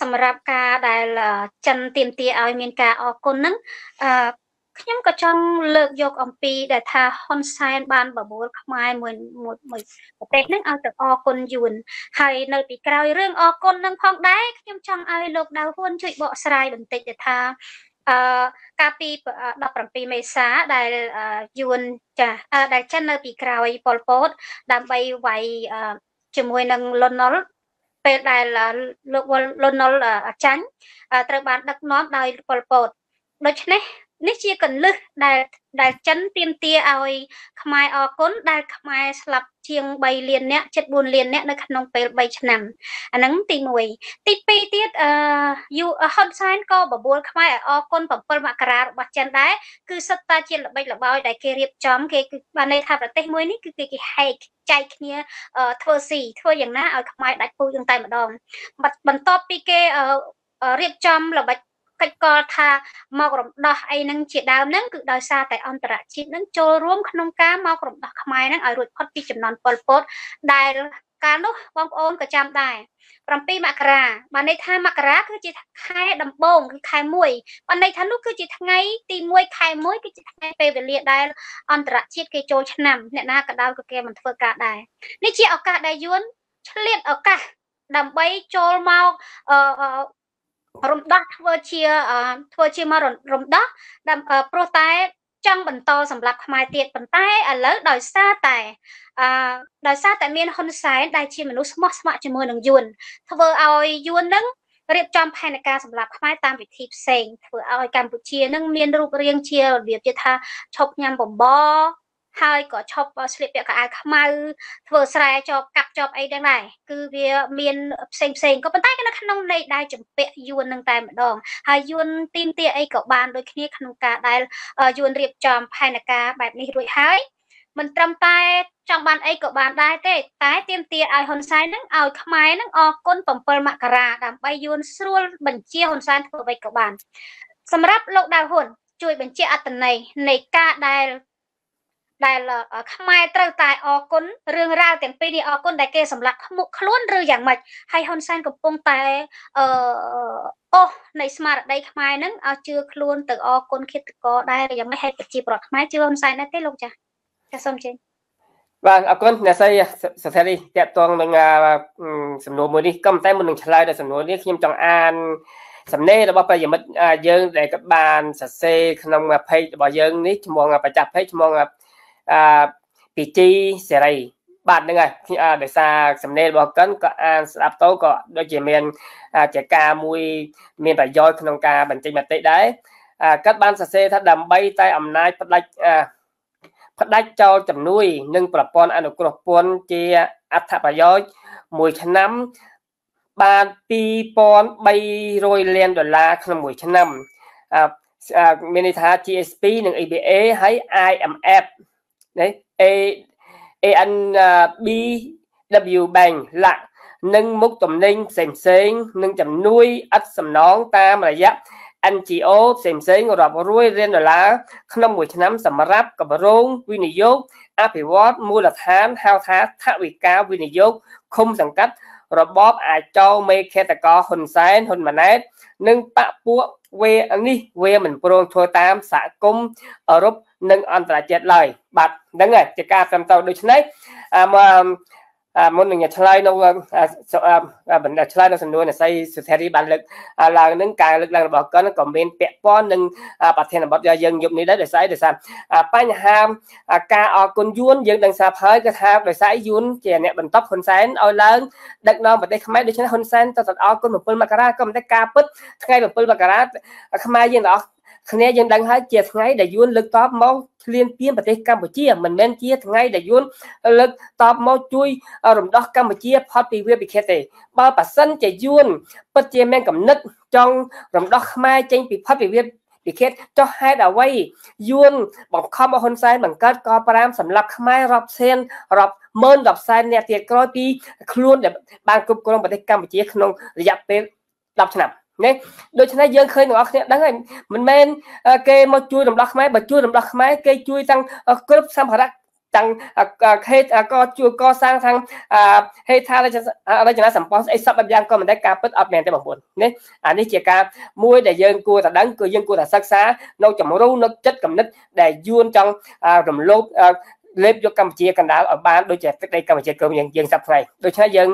សម្រាប់ការដែលចិនទៀមទាឲ្យមានការអរគុណហ្នឹងអឺ ខ្ញុំក៏ចង់លើកយកអំពីដែលថាហ៊ុនសែនបានបបួលខ្មែរមួយមួយមួយប្រទេសហ្នឹងឲ្យទៅអរគុណយួនហើយនៅពីក្រោយរឿងអរគុណនឹងផងដែរខ្ញុំចង់ឲ្យលោកដៅហ៊ុនជួយបកស្រាយបន្តិចទៅថាអឺកាលពី17មេសាដែលយួនចាដែលចិននៅពីក្រោយប៉ុលពតដើម្បីវាយជាមួយនឹងលន់ណុលពេលដែលលោកលន់ណុលចាញ់ត្រូវបានដឹកនាំដោយប៉ុលពតដូច្នេះ នេះជាកលឹះដែលដែលចិនទៀមទាឲ្យខ្មែរអគុណដែលខ្មែរស្លាប់ជាង3លានអ្នកជិត4លានអ្នកនៅក្នុងពេល3ឆ្នាំអាហ្នឹងទី1ទី2ទៀតអឺយូហ៊ុនសែនក៏បបួលខ្មែរឲ្យអគុណ7មករារបស់ចិនដែរគឺសិតតាជាល្បិចល្បោចដែលគេរៀបចំគេគឺបានន័យថាប្រទេសមួយនេះគឺគេហែកចែកគ្នាធ្វើស៊ីធ្វើយ៉ាងណាឲ្យខ្មែរដាច់ពូជយ៉ាងតែម្ដងបន្ទាប់ពីគេរៀបចំល្បិច កិច្ចកលថាមករំដោះអីហ្នឹងជាដើមហ្នឹងគឺដោយសារតែអន្តរជាតិហ្នឹងចូលរួមក្នុងការមករំដោះខ្មែរហ្នឹងឲ្យរួចផុតពីចំនួនប៉ុលពតដែលកាលនោះបងប្អូនក៏ចាំដែរ7មករាបានន័យថាមករាគឺជាខែដំបូងគឺខែ1បានន័យថានោះគឺជាថ្ងៃទី1ខែ1គឺជាថ្ងៃពេលវេលាដែលអន្តរជាតិគេចូលឆ្នាំអ្នកណាក៏ដោយក៏គេមិនធ្វើការដែរនេះជាឱកាសដែលយួនឆ្លៀតឱកាសដើម្បីចូលមក រំដោះធ្វើជាធ្វើជាមករំដោះព្រោះតែចង់បន្តសម្រាប់ខ្មែរទៀតប៉ុន្តែឥឡូវដោយសារតែអឺដោយសារតែមានហ៊ុនសែនដែលជាមនុស្សស្មោះស្ម័គ្រជាមួយនឹងយួនធ្វើឲ្យយួននឹងរៀបចំផែនការសម្រាប់ខ្មែរតាមវិធីផ្សេងធ្វើឲ្យកម្ពុជានឹងមានរូបរាងជារបៀបជាថាឈប់ញ៉ាំបំប ហើយក៏ឈប់ស្លៀកពាក់កៅអៅខ្មៅធ្វើស្រែចបកាប់ចបអីទាំងដែរគឺវាមានផ្សេងផ្សេងក៏ប៉ុន្តែនៅក្នុងន័យដែលចម្ពាក់យួននឹងតែម្ដងហើយយួនទីមទាអីក៏បានដូចគ្នាក្នុងការដែលយួនរៀបចំផែនការបែបនេះរួចហើយមិនត្រឹមតែចង់បានអីក៏បានដែរទេ តែទៀមទាឲ្យហ៊ុនសែននឹងឲ្យខ្មែរនឹងអរគុណ7មករាដើម្បីយួនស្រួលបញ្ជាហ៊ុនសែនធ្វើអ្វីក៏បាន សម្រាប់លោកដាវហ៊ុនជួយបញ្ជាក់អត្តន័យនៃការដែល ដែលខ្មែរត្រូវតែអរគុណរឿងរ៉ាវទាំងពីរនេះអរគុណដែលគេសម្លាប់មុខខ្លួនឬយ៉ាងម៉េចហើយហ៊ុនសែនកំពុងតែអឺអូសនៃស្មារតីខ្មែរនឹងឲ្យជឿខ្លួនទៅអរគុណឃាតករដែរយ៉ាងម៉េចហើយប្រជាប្រដ្ឋខ្មែរជឿហ៊ុនសែនដែរទេលោកចាចាសូមជើញបាទអរគុណអ្នកស្រីសធារីតកតងនឹងសំណួរមួយនេះក៏តែមុននឹងឆ្លើយដល់សំណួរនេះខ្ញុំចង់អានសំណេររបស់ប្រិយមិត្តយើងដែលក៏បានសរសេរក្នុង page របស់យើងនេះឈ្មោះបច្ចាស់ page ឈ្មោះ អឺពីជីសេរីបាទហ្នឹងហើយខ្ញុំដោយសារសំណេររបស់កិនក៏អានស្ដាប់ទៅក៏ដូចជាមានជាការមួយមានប្រយោជន៍ក្នុងការបញ្ចេញមតិដែរគាត់បានសរសេរថាដើម្បីតែអំណាចផ្ដាច់ផ្ដាច់ចោលជំនួយ និងប្រព័ន្ធអនុគ្រោះពន្ធជាអត្ថប្រយោជន៍មួយឆ្នាំបាន2300លានដុល្លារក្នុងមួយឆ្នាំមានន័យថា GSP និង EBA ហើយ IMF ណា A ANB W Bank ឡាក់និងមុខតំណែងផ្សេងផ្សេងនិងជំនួយឥតសំណងតាមរយៈ NGO ផ្សេងផ្សេងរាប់រយរៀលដុល្លារក្នុងមួយឆ្នាំសម្រាប់គម្រោងវិនិយោគអភិវឌ្ឍមូលដ្ឋានហៅថាថវិកាវិនិយោគឃុំសង្កាត់ របបអាចោមេខេតកហ៊ុនសែនហ៊ុនម៉ាណែតនិងបពពួកវេនេះវេមិនព្រមធ្វើតាមសហគមន៍អឺរ៉ុបនិងអន្តរជាតិឡើយបាទហ្នឹងហើយជាការត្រឹមត្រូវដូច្នេះមក មុននឹងឆ្លើយនៅបណ្ដាឆ្លើយនៅសំណួរនៃស័យសុធារីបានលើកឡើងនឹងការលើកឡើងរបស់គាត់ក៏មានពាក់ព័ន្ធនឹងប្រធានបទយើងយប់នេះដែរដោយសារដោយសារបញ្ហាការអគុណយួនយើងដឹងស្រាប់ហើយគឺថាដោយសារយួនជាអ្នកបន្តហ៊ុនសែនឲ្យឡើងដឹកនាំប្រទេសខ្មែរដូច្នេះហ៊ុនសែនទៅអគុណ7មករាក៏មិនតែការពិតថ្ងៃ7មករាខ្មែរយើងទាំងអស់ គ្នាយើងដឹងហើយជាថ្ងៃដែលយួនលើកតបមកឆ្លៀនពៀនប្រទេសកម្ពុជាមិនមែនជាថ្ងៃដែលយួនលើកតបមកជួយរំដោះកម្ពុជាផុតពីវាពិឃាតទេបើប៉ះសិនជាយួនពិតជាមានកំណត់ចង់រំដោះខ្មែរចេញពីផុតពីវាពិឃាតចុះហេតុអ្វីយួនបង្ខំឲ្យហ៊ុនសែនបង្កើតក5សម្រាប់ខ្មែររាប់សែនរាប់ម៉ឺនរាប់សែនអ្នកទៀតក្រោយពីខ្លួនដែលបានគ្រប់គ្រងប្រទេសកម្ពុជាក្នុងរយៈពេល10ឆ្នាំ ណាដូច្នេះយើងឃើញទាំងអស់គ្នាដឹងហើយមិនមែនគេមកជួយរំដោះខ្មែរបើជួយរំដោះខ្មែរគេជួយទាំងគ្រប់សម្ភារៈទាំងខេតក៏ជួយកសាងខាងហេដ្ឋារចនាសម្ព័ន្ធអីសពបែបយ៉ាងក៏មិនដែលការពិតអត់មែនទេបងប្អូននេះអានេះជាការមួយដែលយើងគួរតែដឹងគឺយើងគួរតែសិក្សានៅចម្រូវនៅចិត្តគំនិតដែលយួនចង់រំលោភ លេបយកកម្ពុជាកណ្ដាលឲ្យបានដូចជាទឹកដីកម្ពុជាគមយើងយើងសប្តាហ៍ដូច្នេះយើង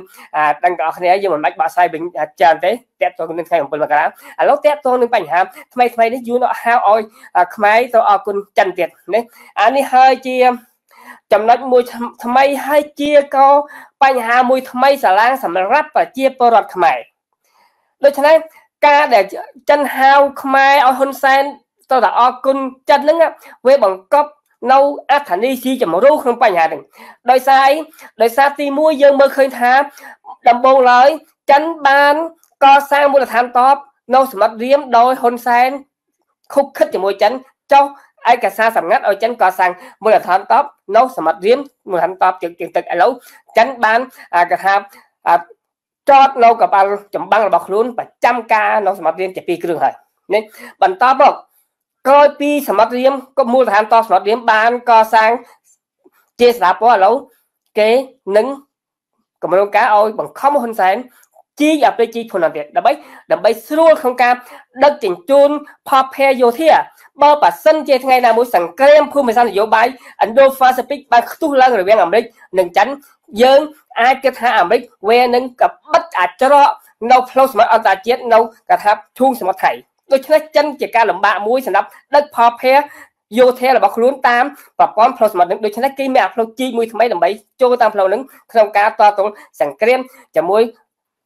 ដឹងទាំងអស់គ្នាយើងមិនបាច់បកស្រាយវិញច្រើនទេតាក់ទងនឹងថ្ងៃ7មករាឥឡូវតាក់ទងនឹងបញ្ហាថ្មីថ្មីនេះយូរហៅឲ្យខ្មែរទៅអរគុណចិនទៀតនេះអានេះហើយជាចំណុចមួយថ្មីហើយជាក៏បញ្ហាមួយថ្មីសាឡាងសម្រាប់ប្រជាពលរដ្ឋខ្មែរដូច្នេះការដែលចិនហៅខ្មែរឲ្យហ៊ុនសែនទៅតែអរគុណចិនហ្នឹងវាបង្កប់ នៅអត្ថន័យស៊ីចម្រូវក្នុងបញ្ហានេះដោយសារអីដោយសារទី1យើងមើលឃើញថាដំបូងឡើយចិនបានកសាងមូលដ្ឋានតបនៅសមុទ្ររៀមដោយហ៊ុនសែនខុបខិតជាមួយចិនចុះឯកសារសម្ងាត់ឲ្យចិនកសាងមូលដ្ឋានតបនៅសមុទ្ររៀមមូលដ្ឋានតបជើងជើងទឹកឥឡូវចិនបានកថាចតនៅកប៉ាល់ចម្បាំងរបស់ខ្លួនប្រចាំការនៅសមុទ្ររៀមជាពីរគ្រឿងហើយនេះបន្តមក ក្រោយពីសមុទ្ររៀមក៏មូលដ្ឋានតសមុទ្ររៀមបានកសាងជាស្ថាពរឥឡូវគេនឹងកម្រងការឲ្យបង្ខំហ៊ុនសែនជីអាពេលជីភុនទៀតដើម្បីដើម្បីស្រួលក្នុងការដឹកជញ្ជូនផបភេយោធាបើប៉ះសិនជាថ្ងៃណាមួយសង្គ្រាមភូមិសាស្ត្រនយោបាយ Indo-Pacific បានខ្ទុះឡើងរវាងអាមេរិកនិងចិនយើងអាចគិតថាអាមេរិកវានឹងកបិតអាចរកនៅផ្លូវសមុទ្រអន្តរជាតិនៅកថាឈូងសមុទ្រថៃ ដូច្នេះចិនជាការលំបាកមួយសម្រាប់ដឹកផលភ័យយោធារបស់ខ្លួនតាមប្រព័ន្ធផ្លូវសមុទ្រនឹងដូច្នេះគេមានអាផ្លូវជីកមួយថ្មីដើម្បីចូលតាមផ្លូវនឹងក្នុងការតទល់សង្គ្រាមជាមួយ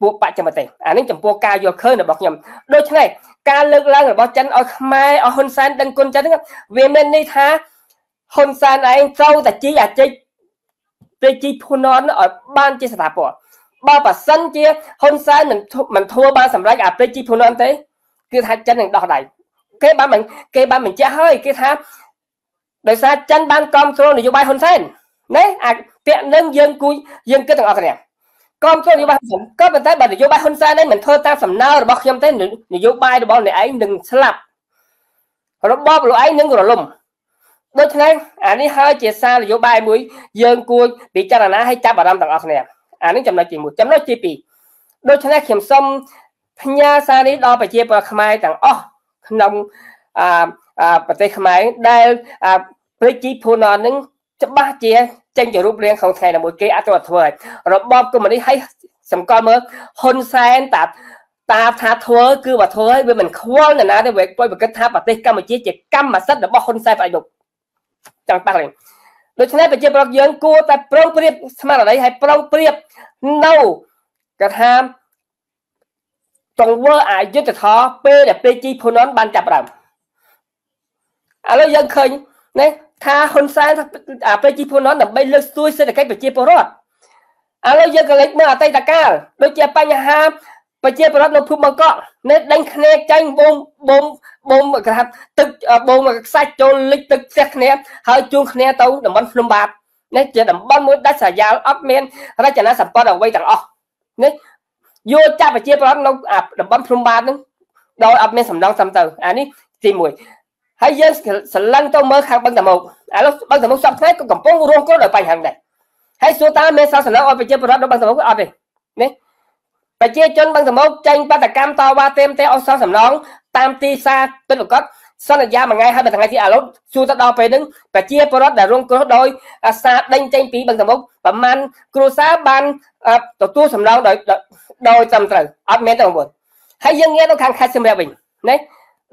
ពួកបច្ចិមទេសអានេះចំពោះការយល់ឃើញរបស់ខ្ញុំដូច្នេះការលើកឡើងរបស់ចិនឲ្យខ្មែរឲ្យហ៊ុនសែនដឹងគុណចិនហ្នឹងវាមានន័យថាហ៊ុនសែនឯងត្រូវតែជីអាចិច្ចពេលជីភូននឲ្យបានជាស្ថាពរបើប៉ះសិនជាហ៊ុនសែនមិនមិនធួបានសម្រេចអាពេលជីភូននទេ គឺថាចិននឹងដោះដៃគេបានគេបានបញ្ជាក់ហើយគេថាដោយសារចិនបានគ្រប់គ្រងនយោបាយហ៊ុនសែនណាអាពាក់នឹងយើងគួយយើងគិតទាំងអស់គ្នាគ្រប់គ្រងនយោបាយហ៊ុនសែនក៏ប៉ុន្តែបើនយោបាយហ៊ុនសែននេះមិនធ្វើតាមសំណើរបស់ខ្ញុំទេនយោបាយរបស់អ្នកឯងនឹងស្លាប់របបលោកឯងនឹងរលំដូច្នេះអានេះហើយជាសារនយោបាយមួយយើងគួរពិចារណាឲ្យចាប់អារម្មណ៍ទាំងអស់គ្នាអានេះចំណុចទី1ចំណុចទី2ដូច្នេះខ្ញុំសូម ផ្ញើសារនេះដល់ប្រជាពលរដ្ឋខ្មែរទាំងអស់ក្នុងអឺប្រទេសខ្មែរដែលព្រឹកជីភូណននឹងច្បាស់ជាចេញជារូបរាងក្នុងថ្ងៃណាមួយគេអត់ទៅធ្វើហើយរបបកុម្មុយនីសឲ្យសម្គាល់មើលហ៊ុនសែនតាតាថាធ្វើគឺបើធ្វើឲ្យវាមិនខ្វល់នរណាទេវាពុយប្រកាសថាប្រទេសកម្ពុជាជាកម្មសិទ្ធិរបស់ហ៊ុនសែនបដិយុចង់ប៉ះលេងដូច្នេះប្រជាប្រដ្ឋយើងគួរតែប្រុងប្រៀបស្មារតីឲ្យប្រុងប្រៀបនៅកថា ទង្វើអយុត្តិធម៌ពេលដែលពេជីភូណនបានចាប់ដើមឥឡូវយើងឃើញណាថាហ៊ុនសែនអាពេជីភូណនដើម្បីលើកស្ទួយសេដ្ឋកិច្ចប្រជាពលរដ្ឋឥឡូវយើងក៏លេចមើលអតីតកាលដូចជាបញ្ហាប្រជាពលរដ្ឋនៅភូមិបង្កក់នៅដេញគ្នាចាញ់បូមបូមបូមគេថាទឹកបូមខ្សាច់ចូលលិចទឹកផ្ទះគ្នាហើយជួងគ្នាទៅតំបន់ភ្នំបាទនេះជាតំបន់មួយដាច់ស្រយាលអត់មានរចនាសម្ព័ន្ធអ្វីទាំងអស់នេះ យកចាប់ប្រជាពលរដ្ឋនៅតំបន់ភ្នំបាទនឹងដោយអត់មានសំណងសំទៅអានេះទី1ហើយយើងស្រឡឹងទៅមើលខាងបឹងតមោកឥឡូវបឹងតមោកសពថ្ងៃក៏កំពុងរងគ្រោះដោយបញ្ហាដែរហើយសួរតើមានសាសនាឲ្យប្រជាពលរដ្ឋនៅបឹងតមោកអត់ទេនេះប្រជាជនបឹងតមោកចេញបដកម្មតវ៉ាទេមទេអស់សងសំណងតាមទីសាពិតប្រកបសន្យាមួយថ្ងៃហើយមួយថ្ងៃទៀតឥឡូវសួរទៅដល់ពេលហ្នឹងប្រជាពលរដ្ឋដែលរងគ្រោះដោយអាសាដេញចេញពីបឹងតមុកប្រមាណគ្រួសារបានទទួលសំណងដោយ ដោយត្រឹមត្រូវអត់មានទេបងប្អូនហើយយើងងាកទៅខាងខេត្តសៀមរាបវិញណា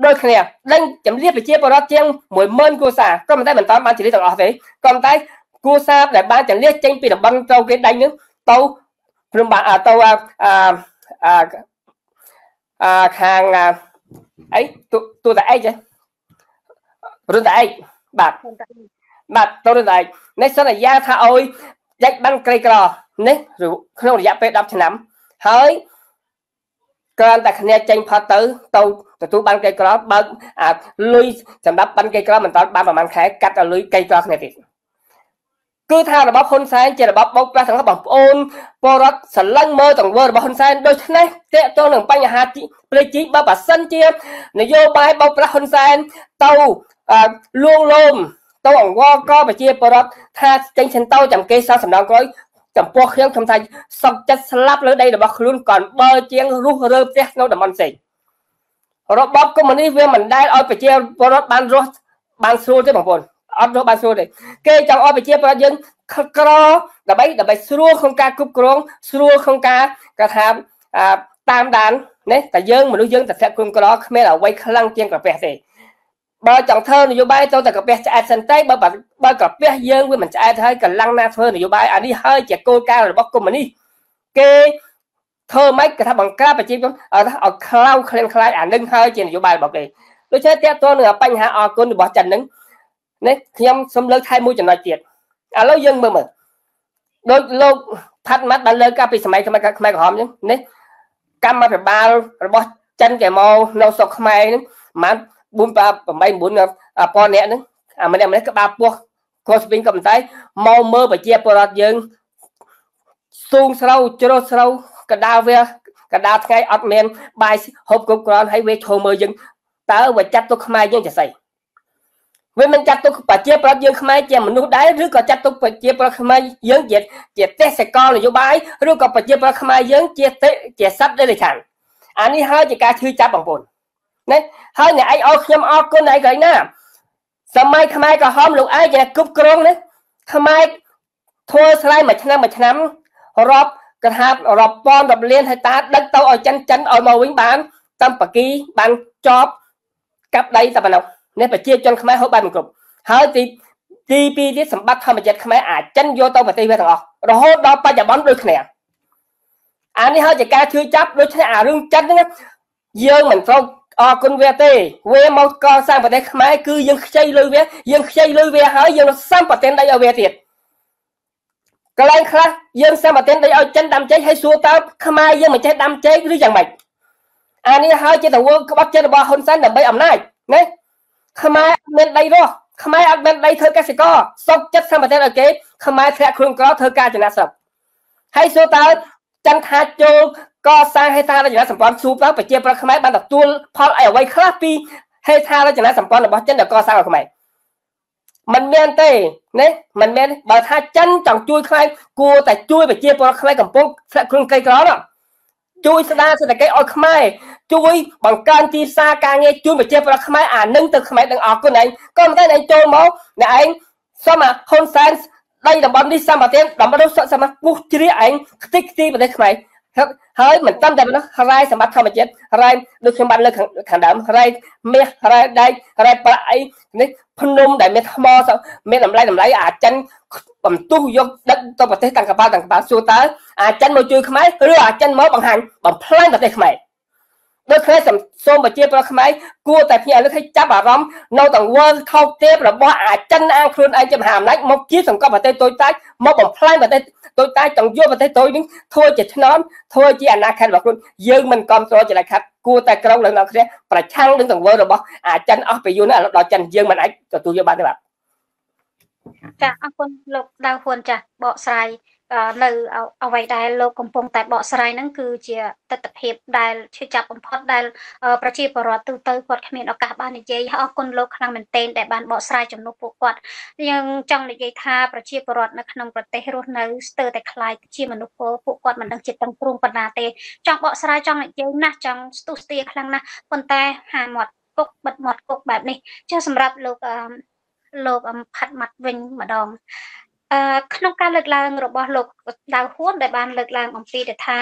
ដូចគ្នាដេញចម្លៀសប្រជាពលរដ្ឋជាង10000គ្រួសារក៏មិនតែមិនតាមបានចម្លៀសទាំងអស់ទេក៏តែគ្រួសារដែលបានចម្លៀសចេញពីតំបន់ត្រូវគេដេញហ្នឹងទៅព្រមបានទៅអាអាខាងអីទូតឯករុនតឯកបាទបាទទៅរុនតឯកនេះសន្យាថាអោយដាច់បានក្រីក្រនេះក្នុងរយៈពេល10ឆ្នាំ ហើយគ្រាន់តែគ្នាចេញផុតទៅទៅទទួលបានក្រីក្របើកអាលុយសម្រាប់បានក្រីក្រមិនតាន់បានប្រហែលខែកាត់ឲ្យលុយក្រីក្រគ្នាទៀតគឺថារបបហ៊ុនសែនជារបបបោកប្រាស់ទាំងបងប្អូនពលរដ្ឋស្រឡាញ់មើលទង្វើរបស់ហ៊ុនសែនដូច្នេះតេតងនឹងបញ្ហាព្រៃជីបើបើសិនជានយោបាយបោកប្រាស់ហ៊ុនសែនទៅលួងលោមទៅអង្វរកប្រជាពលរដ្ឋថាចេញឈិនតោចាំគេសោះសំដងក្រោយ ចំពោះខ្ញុំខ្ញុំថាសុកចិត្តស្លាប់លើដីរបស់ខ្លួន còn បើជាងរុះរើផ្ទះនៅតំបន់ផ្សេងរបបកុម្មុយនីសវាមិនដែលឲ្យប្រជាពលរដ្ឋបានរស់បានស្រួលទេបងប្អូនអត់រស់បានស្រួលទេគេចង់ឲ្យប្រជាពលរដ្ឋយើងក្រដើម្បីដើម្បីស្រួលក្នុងការគ្រប់គ្រងស្រួលក្នុងការកថាតាមដានណាតែយើងមនុស្សយើងតែធាក់គុំក្រគ្មានអ្វីខ្លាំងជាងកាពះទេ បើចង់ធ្វើនយោបាយទៅតែកាពះឆ្អែតសិនទេបើបើកាពះយើងវាមិនឆ្អែតហើយកម្លាំងណាធ្វើនយោបាយអានេះហើយជាគោលការណ៍របស់កុម្មុយនីសគេធ្វើម៉េចគេថាបង្ក្រាបប្រជាជនឲ្យខ្លៅក្លៀនខ្លាយអានឹងហើយជានយោបាយរបស់គេដូច្នេះតើតើនឹងបញ្ហាអគុណរបស់ចិននឹងនេះខ្ញុំសូមលើកថែមមួយចំណុចទៀតឥឡូវយើងមើលមើលដូចលោកផាត់ម៉ាត់បានលើកកាលពីសម័យខ្មែរខ្មែរក្រហមអញ្ចឹងនេះកម្មអភិបាលរបស់ចិនគេមកនៅស្រុកខ្មែរហ្នឹងប្រហែល 4 8 9ពាន់អ្នកហ្នឹងអាម្នាក់ម្នាក់ក្បាលពោះខុសវិញក៏ប៉ុន្តែមកមើលប្រជាពលរដ្ឋយើងស៊ូងស្រូវជ្រោះស្រូវកដាលវាកដាលថ្ងៃអត់មានបាយហូបគ្រប់គ្រាន់ហើយវាឈោមើលយើងតើវាចាត់ទុកខ្មែរយើងចសៃវាមិនចាត់ទុកប្រជាប្រដ្ឋយើងខ្មែរជាមនុស្សដែរឬក៏ចាត់ទុកប្រជាប្រដ្ឋខ្មែរយើងជាជាទេសកលនយោបាយឬក៏ប្រជាប្រដ្ឋខ្មែរយើងជាជាសត្វដេរឆានអានេះហើយជាការឈឺចាប់បងប្អូន ណាហើយអ្នកឯងអរខ្ញុំអរគុណឯងក្រោយណាសម័យខ្មែរក្រហមលោកឯងជាគ្រប់គ្រងណាខ្មែរធ្វើស្លាយមួយឆ្នាំមួយឆ្នាំរាប់កថារាប់ពាន់រាប់លានហិតាដឹកទៅឲ្យចិនចិនឲ្យមកវិញបានតាមបកីបានចប់កាប់ដីតែប៉ុណ្ណោះនេះប្រជាជនខ្មែរហូបបានមិនគ្រប់ហើយទីទីពីរទៀតសម្បត្តិធម្មជាតិខ្មែរអាចចិនយកទៅប្រទេសវាទាំងអស់រហូតដល់បច្ចុប្បន្នដូចគ្នាអានេះហើយជាការជឿចាប់ដូច្នេះអារឿងចិត្តហ្នឹងយើងមិនត្រូវ អរគុណវាទេវាមកកសាងប្រទេសខ្មែរគឺយើងខ្ចីលុយវាយើងខ្ចីលុយវាហើយយើងសំប្រទេសដីឲ្យវាទៀតកន្លែងខ្លះយើងសំប្រទេសដីឲ្យចិនដាំចេកហើយសួរតើខ្មែរយើងមិនចេះដាំចេកឬយ៉ាងម៉េចអានេះហើយជាតើក្បត់ចិត្តរបស់ហ៊ុនសែនដើម្បីអំណាចណាខ្មែរមានដីរស់ខ្មែរអត់មានដីធ្វើកសិករសុកចិត្តសម្បត្តិឲ្យគេខ្មែរធ្លាក់ខ្លួនក្រធ្វើការចំណាក់ស្រុកហើយសួរតើចន្ទថាចូល កសាងហេដ្ឋារចនាសម្ព័ន្ធស៊ូទៅប្រជាប្រដ្ឋខ្មែរបានទទួលផលអីអ្វីខ្លះពីហេដ្ឋារចនាសម្ព័ន្ធរបស់ចិនដែលកសាងឲ្យខ្មែរមិនមែនទេណាមិនមែនបើថាចិនចង់ជួយខ្មែរគួរតែជួយប្រជាពលរដ្ឋខ្មែរកំពុងធ្លាក់ខ្លួនក្រីក្រណាជួយស្ដារសេដ្ឋកិច្ចឲ្យខ្មែរជួយបង្កើនទីផ្សារការងារជួយប្រជាពលរដ្ឋខ្មែរអានឹងទៅខ្មែរនឹងអរគុណឯងក៏មិនដែរឯងចូលមកអ្នកឯងសុំអាហ៊ុនសែនដីតំបន់នេះសម្បត្តិតំបន់នោះសុខសម្បត្តិពុះជ្រៀកឯងខ្ទេចខ្ទីប្រទេសខ្មែរ ហើយមិនតាមតែប៉ុណ្ណោះរ៉ែសម្បត្តិធម្មជាតិរ៉ែដូចខ្ញុំបានលើកខាងដើមរ៉ែមាសរ៉ែដែករ៉ែប្រាក់អីនេះភ្នំដែលមានថ្មមានតម្លៃតម្លៃអាចិនបន្ទុះយកដឹកទៅប្រទេសទាំងកប៉ាល់ទាំងកប៉ាល់សួរតើអាចិនមកជួយខ្មែរឬអាចិនមកបង្ហាញបំផ្លាញប្រទេសខ្មែរដូចគ្នាសូមប្រជាប្រដ្ឋខ្មែរគួរតែភ្ញាក់លើកឲ្យចាប់អារម្មណ៍នៅតង្វើថោកទាបរបស់អាចិនអាងខ្លួនឯងជាមហាអំណាចមកជាសង្កត់ប្រទេសតូចតាចមកបំផ្លាញប្រទេស តូចតាចចង់យកប្រទេសតូចនេះធ្វើជាឆ្នំធ្វើជាអនាគតរបស់ខ្លួនយើងមិនគ្រប់គ្រងជាដាច់ខាត់គួរតែក្រោកឡើងដល់គ្នាប្រឆាំងនឹងទង្វើរបស់អាចិនអស់ពីយូរណាស់ដល់ចិនយើងមិនអាចទទួលយកបានទេបាទចាអរគុណលោកដៅហ៊ុនចាបកស្រាយ នៅអ្វីដែលលោកកំពុងតែបកស្រាយហ្នឹងគឺជាទស្សនវិជ្ជាដែលឈឺចាប់បំផុតដែល ប្រជាពលរដ្ឋទូទៅគាត់គ្មានឱកាសបាននិយាយអរគុណលោកខ្លាំងមែនទែនដែលបានបកស្រាយចំនួនពួកគាត់យើងចង់និយាយថាប្រជាពលរដ្ឋនៅក្នុងប្រទេសរស់នៅស្ទើរតែខ្លាយជាមនុស្សពលពួកគាត់មិនដឹងចិត្តទាំងព្រមប៉ុណ្ណាទេចង់បកស្រាយចង់និយាយណាស់ចង់ស្ទុះស្ទាខ្លាំងណាស់ប៉ុន្តែហាមាត់គុកបិទមាត់គុកបែបនេះចាសម្រាប់លោកលោកអំផាត់ម៉ាត់វិញម្ដងអឺ ក្នុងការលើកឡើងរបស់លោកដៅហ៊ួនដែលបានលើកឡើងអំពីថា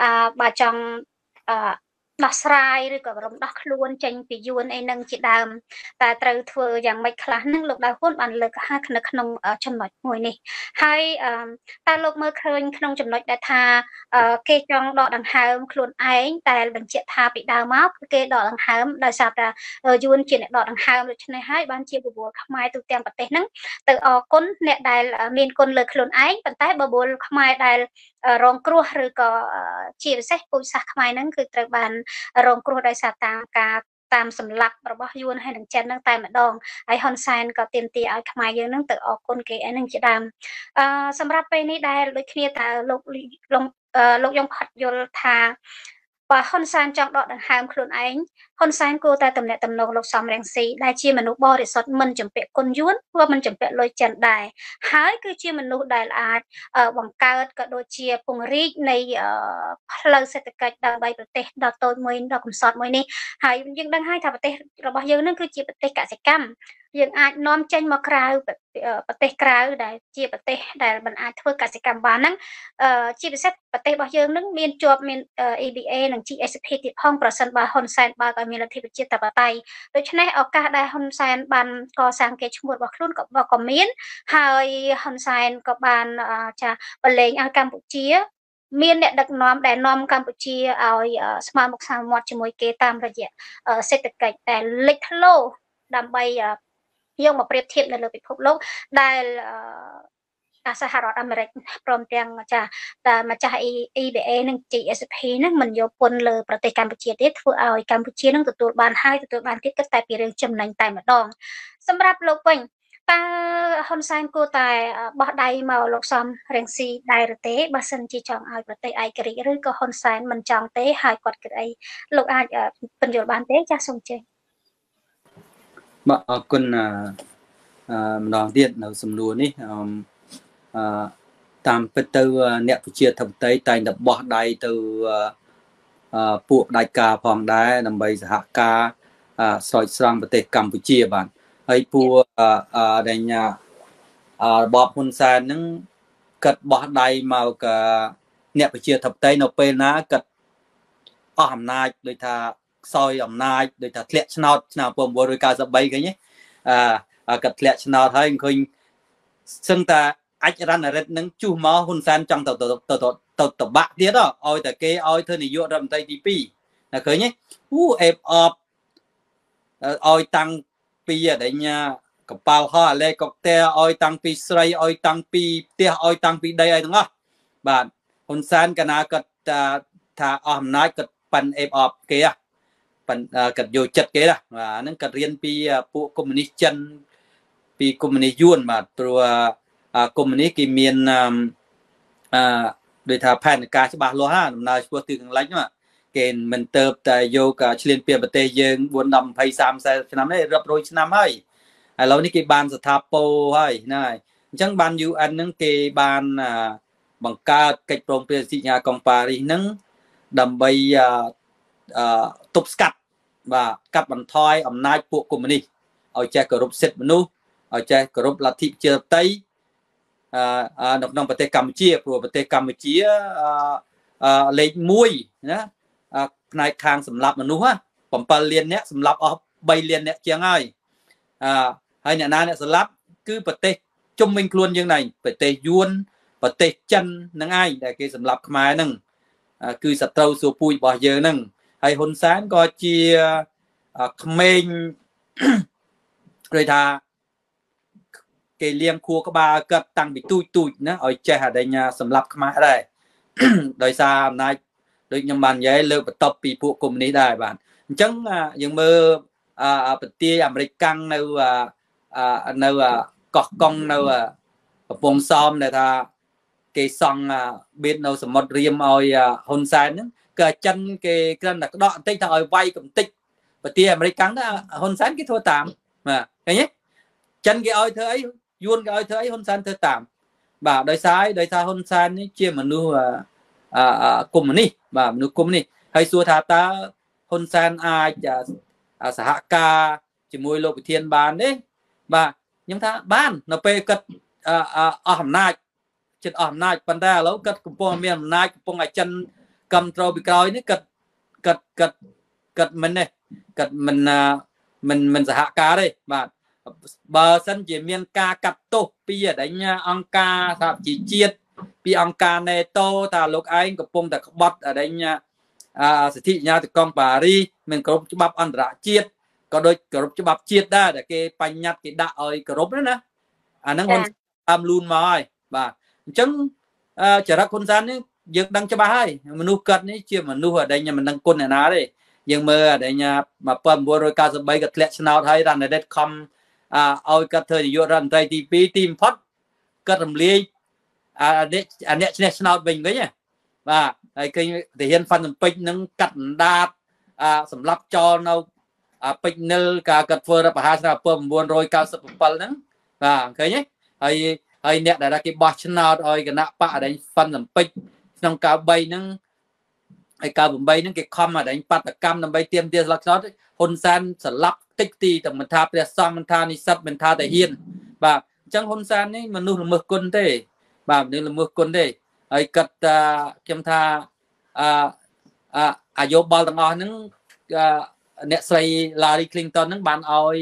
អឺបើចង់អឺ ដោះស្រាយឬក៏រំដោះខ្លួនចេញពីយួនអីនឹងជាដើមតែត្រូវធ្វើយ៉ាងម៉េចខ្លះនឹងលោកដៅហ៊ុនបានលើកហានៅក្នុងចំណុចមួយនេះហើយតើលោកមើលឃើញក្នុងចំណុចដែលថាគេចង់ដកដង្ហើមខ្លួនឯងតែបញ្ជាក់ថាពីដើមមកគេដកដង្ហើមដោយសារតែយួនជាអ្នកដកដង្ហើមដូច្នេះហើយបានជាបបួលខ្មែរទូទាំងប្រទេសហ្នឹងទៅអរគុណអ្នកដែលមានគុណលើខ្លួនឯងប៉ុន្តែបបួលខ្មែរដែលរងគ្រោះឬក៏ជាពិសេសពូជសាសន៍ខ្មែរហ្នឹងគឺត្រូវបានរងគ្រោះដោយសារតាមការតាមសម្លាប់របស់យួនហើយនឹងចិននឹងតែម្ដងហើយហ៊ុនសែនក៏ទាមទារឲ្យខ្មែរយើងនឹងទៅអរគុណគេឯនឹងជាដើមអឺសម្រាប់ពេលនេះដែលដូចគ្នាតើលោកលោកយងផាត់យល់ថាបើហ៊ុនសែនចង់ដកដង្ហើមខ្លួនឯង ហ៊ុនសែនគួរតែតំណាក់តំណងលោកសំរងស៊ីដែលជាមនុស្សបរិសុទ្ធមិនចម្ពាក់គុណយួនក៏មិនចម្ពាក់លុយចិនដែរហើយគឺជាមនុស្សដែលអាចបង្កើតក៏ដូចជាពង្រីកនៃផ្លូវសេដ្ឋកិច្ចដើម្បីប្រទេសដ៏តូចមួយដ៏កំសត់មួយនេះហើយយើងដឹងហើយថាប្រទេសរបស់យើងនឹងគឺជាប្រទេសកសិកម្មយើងអាចនាំចេញមកក្រៅប្រទេសក្រៅដែលជាប្រទេសដែលមិនអាចធ្វើកសិកម្មបានហ្នឹងជាពិសេសប្រទេសរបស់យើងនឹងមានជាប់មាន EBA និង GSP ទៀតផងប្រសិនបើហ៊ុនសែនបើកឲ្យមានលទ្ធិប្រជាធិបតេយ្យដូច្នេះឱកាសដែលហ៊ុនសែនបានកសាងគេឈ្មោះរបស់ខ្លួនក៏ក៏មាន ហើយហ៊ុនសែនក៏បានចាបលែងឲ្យកម្ពុជាមានអ្នកដឹកនាំដែលនាំកម្ពុជាឲ្យស្មើមុខស្មើមាត់ជាមួយគេតាមរយៈសេដ្ឋកិច្ចដែលលេចធ្លោដើម្បីយកមកប្រៀបធៀបនៅលើពិភពលោកដែល សហរដ្ឋអាមេរិកព្រមទាំងចាតែម្ចាស់ EBA និង GSP ហ្នឹងមិនយកពន្ធលើប្រទេសកម្ពុជាទេធ្វើឲ្យកម្ពុជានឹងទទួលបានហើយទទួលបានទៀតគិតតែពីរឿងចំណេញតែម្ដងសម្រាប់លោកវិញតើហ៊ុនសែនគួរតែបោះដៃមកលោកសំរងស៊ីដែរឬទេបើសិនជាចង់ឲ្យប្រទេសឯករាជ្យឬក៏ហ៊ុនសែនមិនចង់ទេហើយគាត់គិតអីលោកអាចពន្យល់បានទេចាសសូមជឿបាទអរគុណអឺម្ដងទៀតនៅសំណួរនេះអឺ តាមពិតទៅអ្នកប្រជាធិបតេយ្យតែងតែបោះដៃទៅអឺពួកផ្ដាច់ការផងដែរដើម្បីសហការស្រោចស្រង់ប្រទេសកម្ពុជាបាទហើយពួកអឺដែលញ៉ារបបហ៊ុនសែនហ្នឹងកាត់បោះដៃមកអ្នកប្រជាធិបតេយ្យនៅពេលណាកាត់អស់អំណាចដូចថាខ្សោយអំណាចដូចថាធ្លាក់ឆ្នោតឆ្នាំ1993ឃើញទេអឺកាត់ធ្លាក់ឆ្នោតហើយឃើញសឹងតា អាចរណរិទ្ធនឹងជួសមកហ៊ុនសែនចង់ទៅទៅទៅទៅតបាក់ទៀតឲ្យតែគេឲ្យធ្វើនាយករដ្ឋមន្ត្រីទី2ណាឃើញទេអូអេបអបឲ្យតាំងពីអដេញកប៉ាល់ហោះអាឡេកុកទែឲ្យតាំងពីស្រីឲ្យតាំងពីផ្ទះឲ្យតាំងពីដីឲ្យទាំងអស់បាទហ៊ុនសែនកណាគាត់ថាអស់អំណាចគាត់ប៉ាន់អេបអបគេប៉ាន់គាត់យកចិត្តគេណាបាទហ្នឹងគាត់រៀនពីពួកកុម្មុយនីសចិនពីកុម្មុយនីសយួនបាទព្រោះ កុម្មុយនីសគេមានអឺដូចថាផែនការច្បាស់លាស់ណាដំណើរឆ្ពោះទិសខាងលិចហ្នឹងគេមិនទៅតែយកឆ្លៀនពៀប្រទេសយើង4 10 20 30ឆ្នាំនេះរាប់រយឆ្នាំហើយឥឡូវនេះគេបានស្ថាពរហើយហ្នឹងហើយអញ្ចឹងបាន UN ហ្នឹងគេបានបង្កើតកិច្ចព្រមព្រៀងសញ្ញាកុងប៉ារីសហ្នឹងដើម្បីអឺទប់ស្កាត់បាទកាត់បន្ថយអំណាចពួកកុម្មុយនីសឲ្យចេះគោរពសិទ្ធិមនុស្សឲ្យចេះគោរពលទ្ធិប្រជាធិបតេយ្យអឺ នៅក្នុងប្រទេសកម្ពុជាព្រោះប្រទេសកម្ពុជាអឺលេខ1ណាផ្នែកខាងសម្លាប់មនុស្ស7លានអ្នកសម្លាប់អស់3លានអ្នកជាងហើយអឺហើយអ្នកណាអ្នកសម្លាប់គឺប្រទេសជុំវិញខ្លួនយើងហ្នឹងប្រទេសយួនប្រទេសចិនហ្នឹងឯងដែលគេសម្លាប់ខ្មែរហ្នឹងគឺសត្រូវសួរពូជរបស់យើងហ្នឹងហើយហ៊ុនសែនក៏ជាក្មេងគេថា គេលៀងខួរក្បាលកាត់តាំងពីទូចទូចណាឲ្យចេះអដេញសម្លាប់ខ្មែរដែរដោយសារអំណាចដូចខ្ញុំបាននិយាយលើកបន្ទប់ពីពួកកុម្មុយនីសដែរបាទអញ្ចឹងយើងមើលប្រទេសអាមេរិកកាំងនៅនៅកោះកុងនៅកំពង់សោមដែលថាគេសង់បៀតនៅសមុទ្ររៀមឲ្យហ៊ុនសែនហ្នឹងគឺអាចិនគេគ្រាន់តែក្តក់បន្តិចថាឲ្យវាយកំតិចប្រទេសអាមេរិកកាំងទៅហ៊ុនសែនគេធ្វើតាមបាទឃើញទេចិនគេឲ្យធ្វើអី យួនគេឲ្យធ្វើអីហ៊ុនសែនធ្វើតាម បាទដោយសារដោយសារហ៊ុនសែននេះជាមនុស្សកុម្មុយនីសបាទមនុស្សកុម្មុយនីសហើយសួរថាតើហ៊ុនសែនអាចសហការជាមួយលោកវិធានបានទេបាទខ្ញុំថាបាននៅពេលគាត់អស់អំណាចចិត្តអស់អំណាចប៉ុន្តែឥឡូវគាត់កំពុងមានអំណាចកំពុងឲ្យចិនគ្រប់ត្រូលពីក្រោយនេះគាត់គាត់គាត់គាត់មិនទេគាត់មិនមិនមិនសហការទេបាទ បើសិនជាមានការកាត់ទោសពីអដិញ្ញាអង្គការសហជីវជាតិពីអង្គការ NATO ថាលោកឯងកំពុងតែក្បត់អដិញ្ញាសិទ្ធិញ្ញាតកងប៉ារីមានគ្រប់ច្បាប់អន្តរជាតិក៏ដូចគោរពច្បាប់ជាតិដែរដែលគេបញ្ញត្តិគេដាក់ឲ្យគោរពណាអាហ្នឹងហ៊ុនតាមលូនមកហើយបាទអញ្ចឹងចរិតហ៊ុនសែននេះយើងដឹងច្បាស់ហើយមនុស្សកើតនេះជាមនុស្សអដែលមិនដឹងគុណអ្នកណាទេយើងមើលអដែល1993ក៏ធ្លាក់ឆ្នោតហើយរ៉ាន់ដេតខំ ឲ្យគាត់ធ្វើនាយករដ្ឋមន្ត្រីទី2ទីបំផុតគាត់រំលាយអាអ្នកអាអ្នកឈ្នះឆ្នោតវិញវិញបាទហើយឃើញទាហានហ្វាន់សំពេចនឹងកាត់អណ្ដាតអាសម្រាប់ចោលនៅពេជ្រនិលការកាត់ធ្វើរដ្ឋប្រហារឆ្នាំ1997ហ្នឹងបាទឃើញទេហើយហើយអ្នកដែលគេបោះឆ្នោតឲ្យគណៈបកអដែងហ្វាន់សំពេចក្នុងកាល3ហ្នឹងហើយកាល8ហ្នឹងគេខំអដែងបដកម្មដើម្បីទៀមទាស្លឹកឆ្នោតហ៊ុនសែនស្លាប់ តិចទីតែមិនថាព្រះសង្ឃមិនថានិស្សិតមិនថាតាហ៊ាន បាទអញ្ចឹងហ៊ុនសែននេះមនុស្សល្មើសគុណទេ បាទមនុស្សល្មើសគុណទេហើយគាត់ខ្ញុំថាអអាយោបល់ទាំងអស់ហ្នឹងអ្នកស្រី Larry Clinton ហ្នឹងបានឲ្យ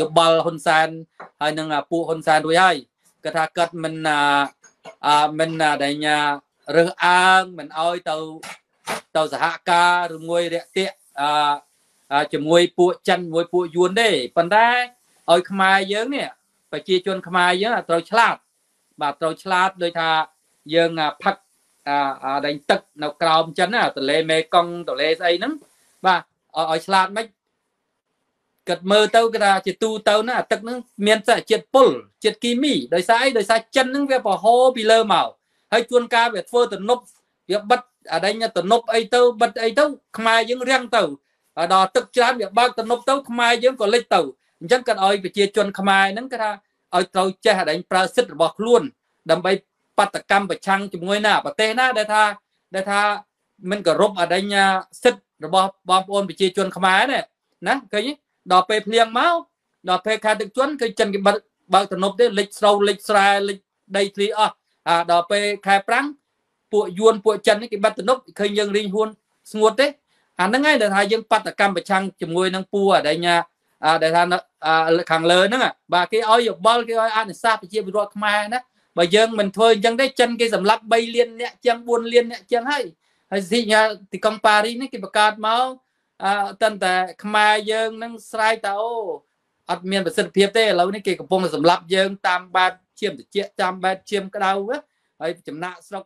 យោបល់ហ៊ុនសែនហើយនឹងពួកហ៊ុនសែនរួចហើយគាត់ថាគាត់មិនអមិនដែលរើសអើងមិនឲ្យទៅទៅសហការឬមួយរាក់ទាក់អ ជាមួយពួកចិនជាមួយពួកយួនទេប៉ុន្តែឲ្យខ្មែរយើងនេះប្រជាជនខ្មែរយើងត្រូវឆ្លាតបាទត្រូវឆ្លាតដោយថាយើងផឹកអាដេញទឹកនៅក្រោមចិនណាទលេមេកុងទលេស្អីហ្នឹងបាទឲ្យឆ្លាតមិនគាត់មើលទៅគេថាជាទូទៅណាទឹកហ្នឹងមានសារជាតិពុលជាតិគីមីដោយសារអីដោយសារចិនហ្នឹងវាប្រហូរពីលើមកហើយជួនកាលវាធ្វើទំនប់វាបិទអាដេញទំនប់អីទៅបិទអីទៅខ្មែរយើងរាំងទៅ ដល់ទឹកច្រើនវាបើកទំនប់ទៅខ្មែរយើងក៏លិចទៅអញ្ចឹងគាត់ឲ្យប្រជាជនខ្មែរហ្នឹងគេថាឲ្យត្រូវចេះអាដេញប្រើសិទ្ធិរបស់ខ្លួន ដើម្បីបដកម្មប្រឆាំងជាមួយណាប្រទេសណាដែលថាដែលថាមិនគោរពអដិញ្ញាសិទ្ធិរបស់បងប្អូនប្រជាជនខ្មែរណាណាឃើញដល់ពេលភ្លៀងមកដល់ពេលខែទឹកជន់គឺចិនគេបើកបើកទំនប់ទេលិចស្រូវលិចស្រែលិចដីធ្លីអស់អាដល់ពេលខែប្រាំងពួកយួនពួកចិននេះគេបាត់ទំនប់ឃើញយើងរីងហួនស្ងួតទេ អាហ្នឹងហើយដែលថាយើងបដកម្មប្រឆាំងជាមួយនឹងពូអដិញ្ញាដែលថាខាងលើហ្នឹងបាទគេឲ្យយោបល់គេឲ្យអនុសាសន៍ប្រជាពលរដ្ឋខ្មែរណាបើយើងមិនធ្វើអញ្ចឹងទេចិនគេសម្លាប់3លានអ្នកជាង4លានអ្នកជាងហើយហើយស៊ីញ៉ាទីកុងប៉ារីនេះគេបង្កើតមកអឺតន្តែខ្មែរយើងនឹងស្រែកថាអូអត់មានប្រសិទ្ធភាពទេឥឡូវនេះគេកំពុងសម្លាប់យើងតាមបែបជាមតិចតាមបែបជាមក្តៅហើយចំណាក់ស្រុក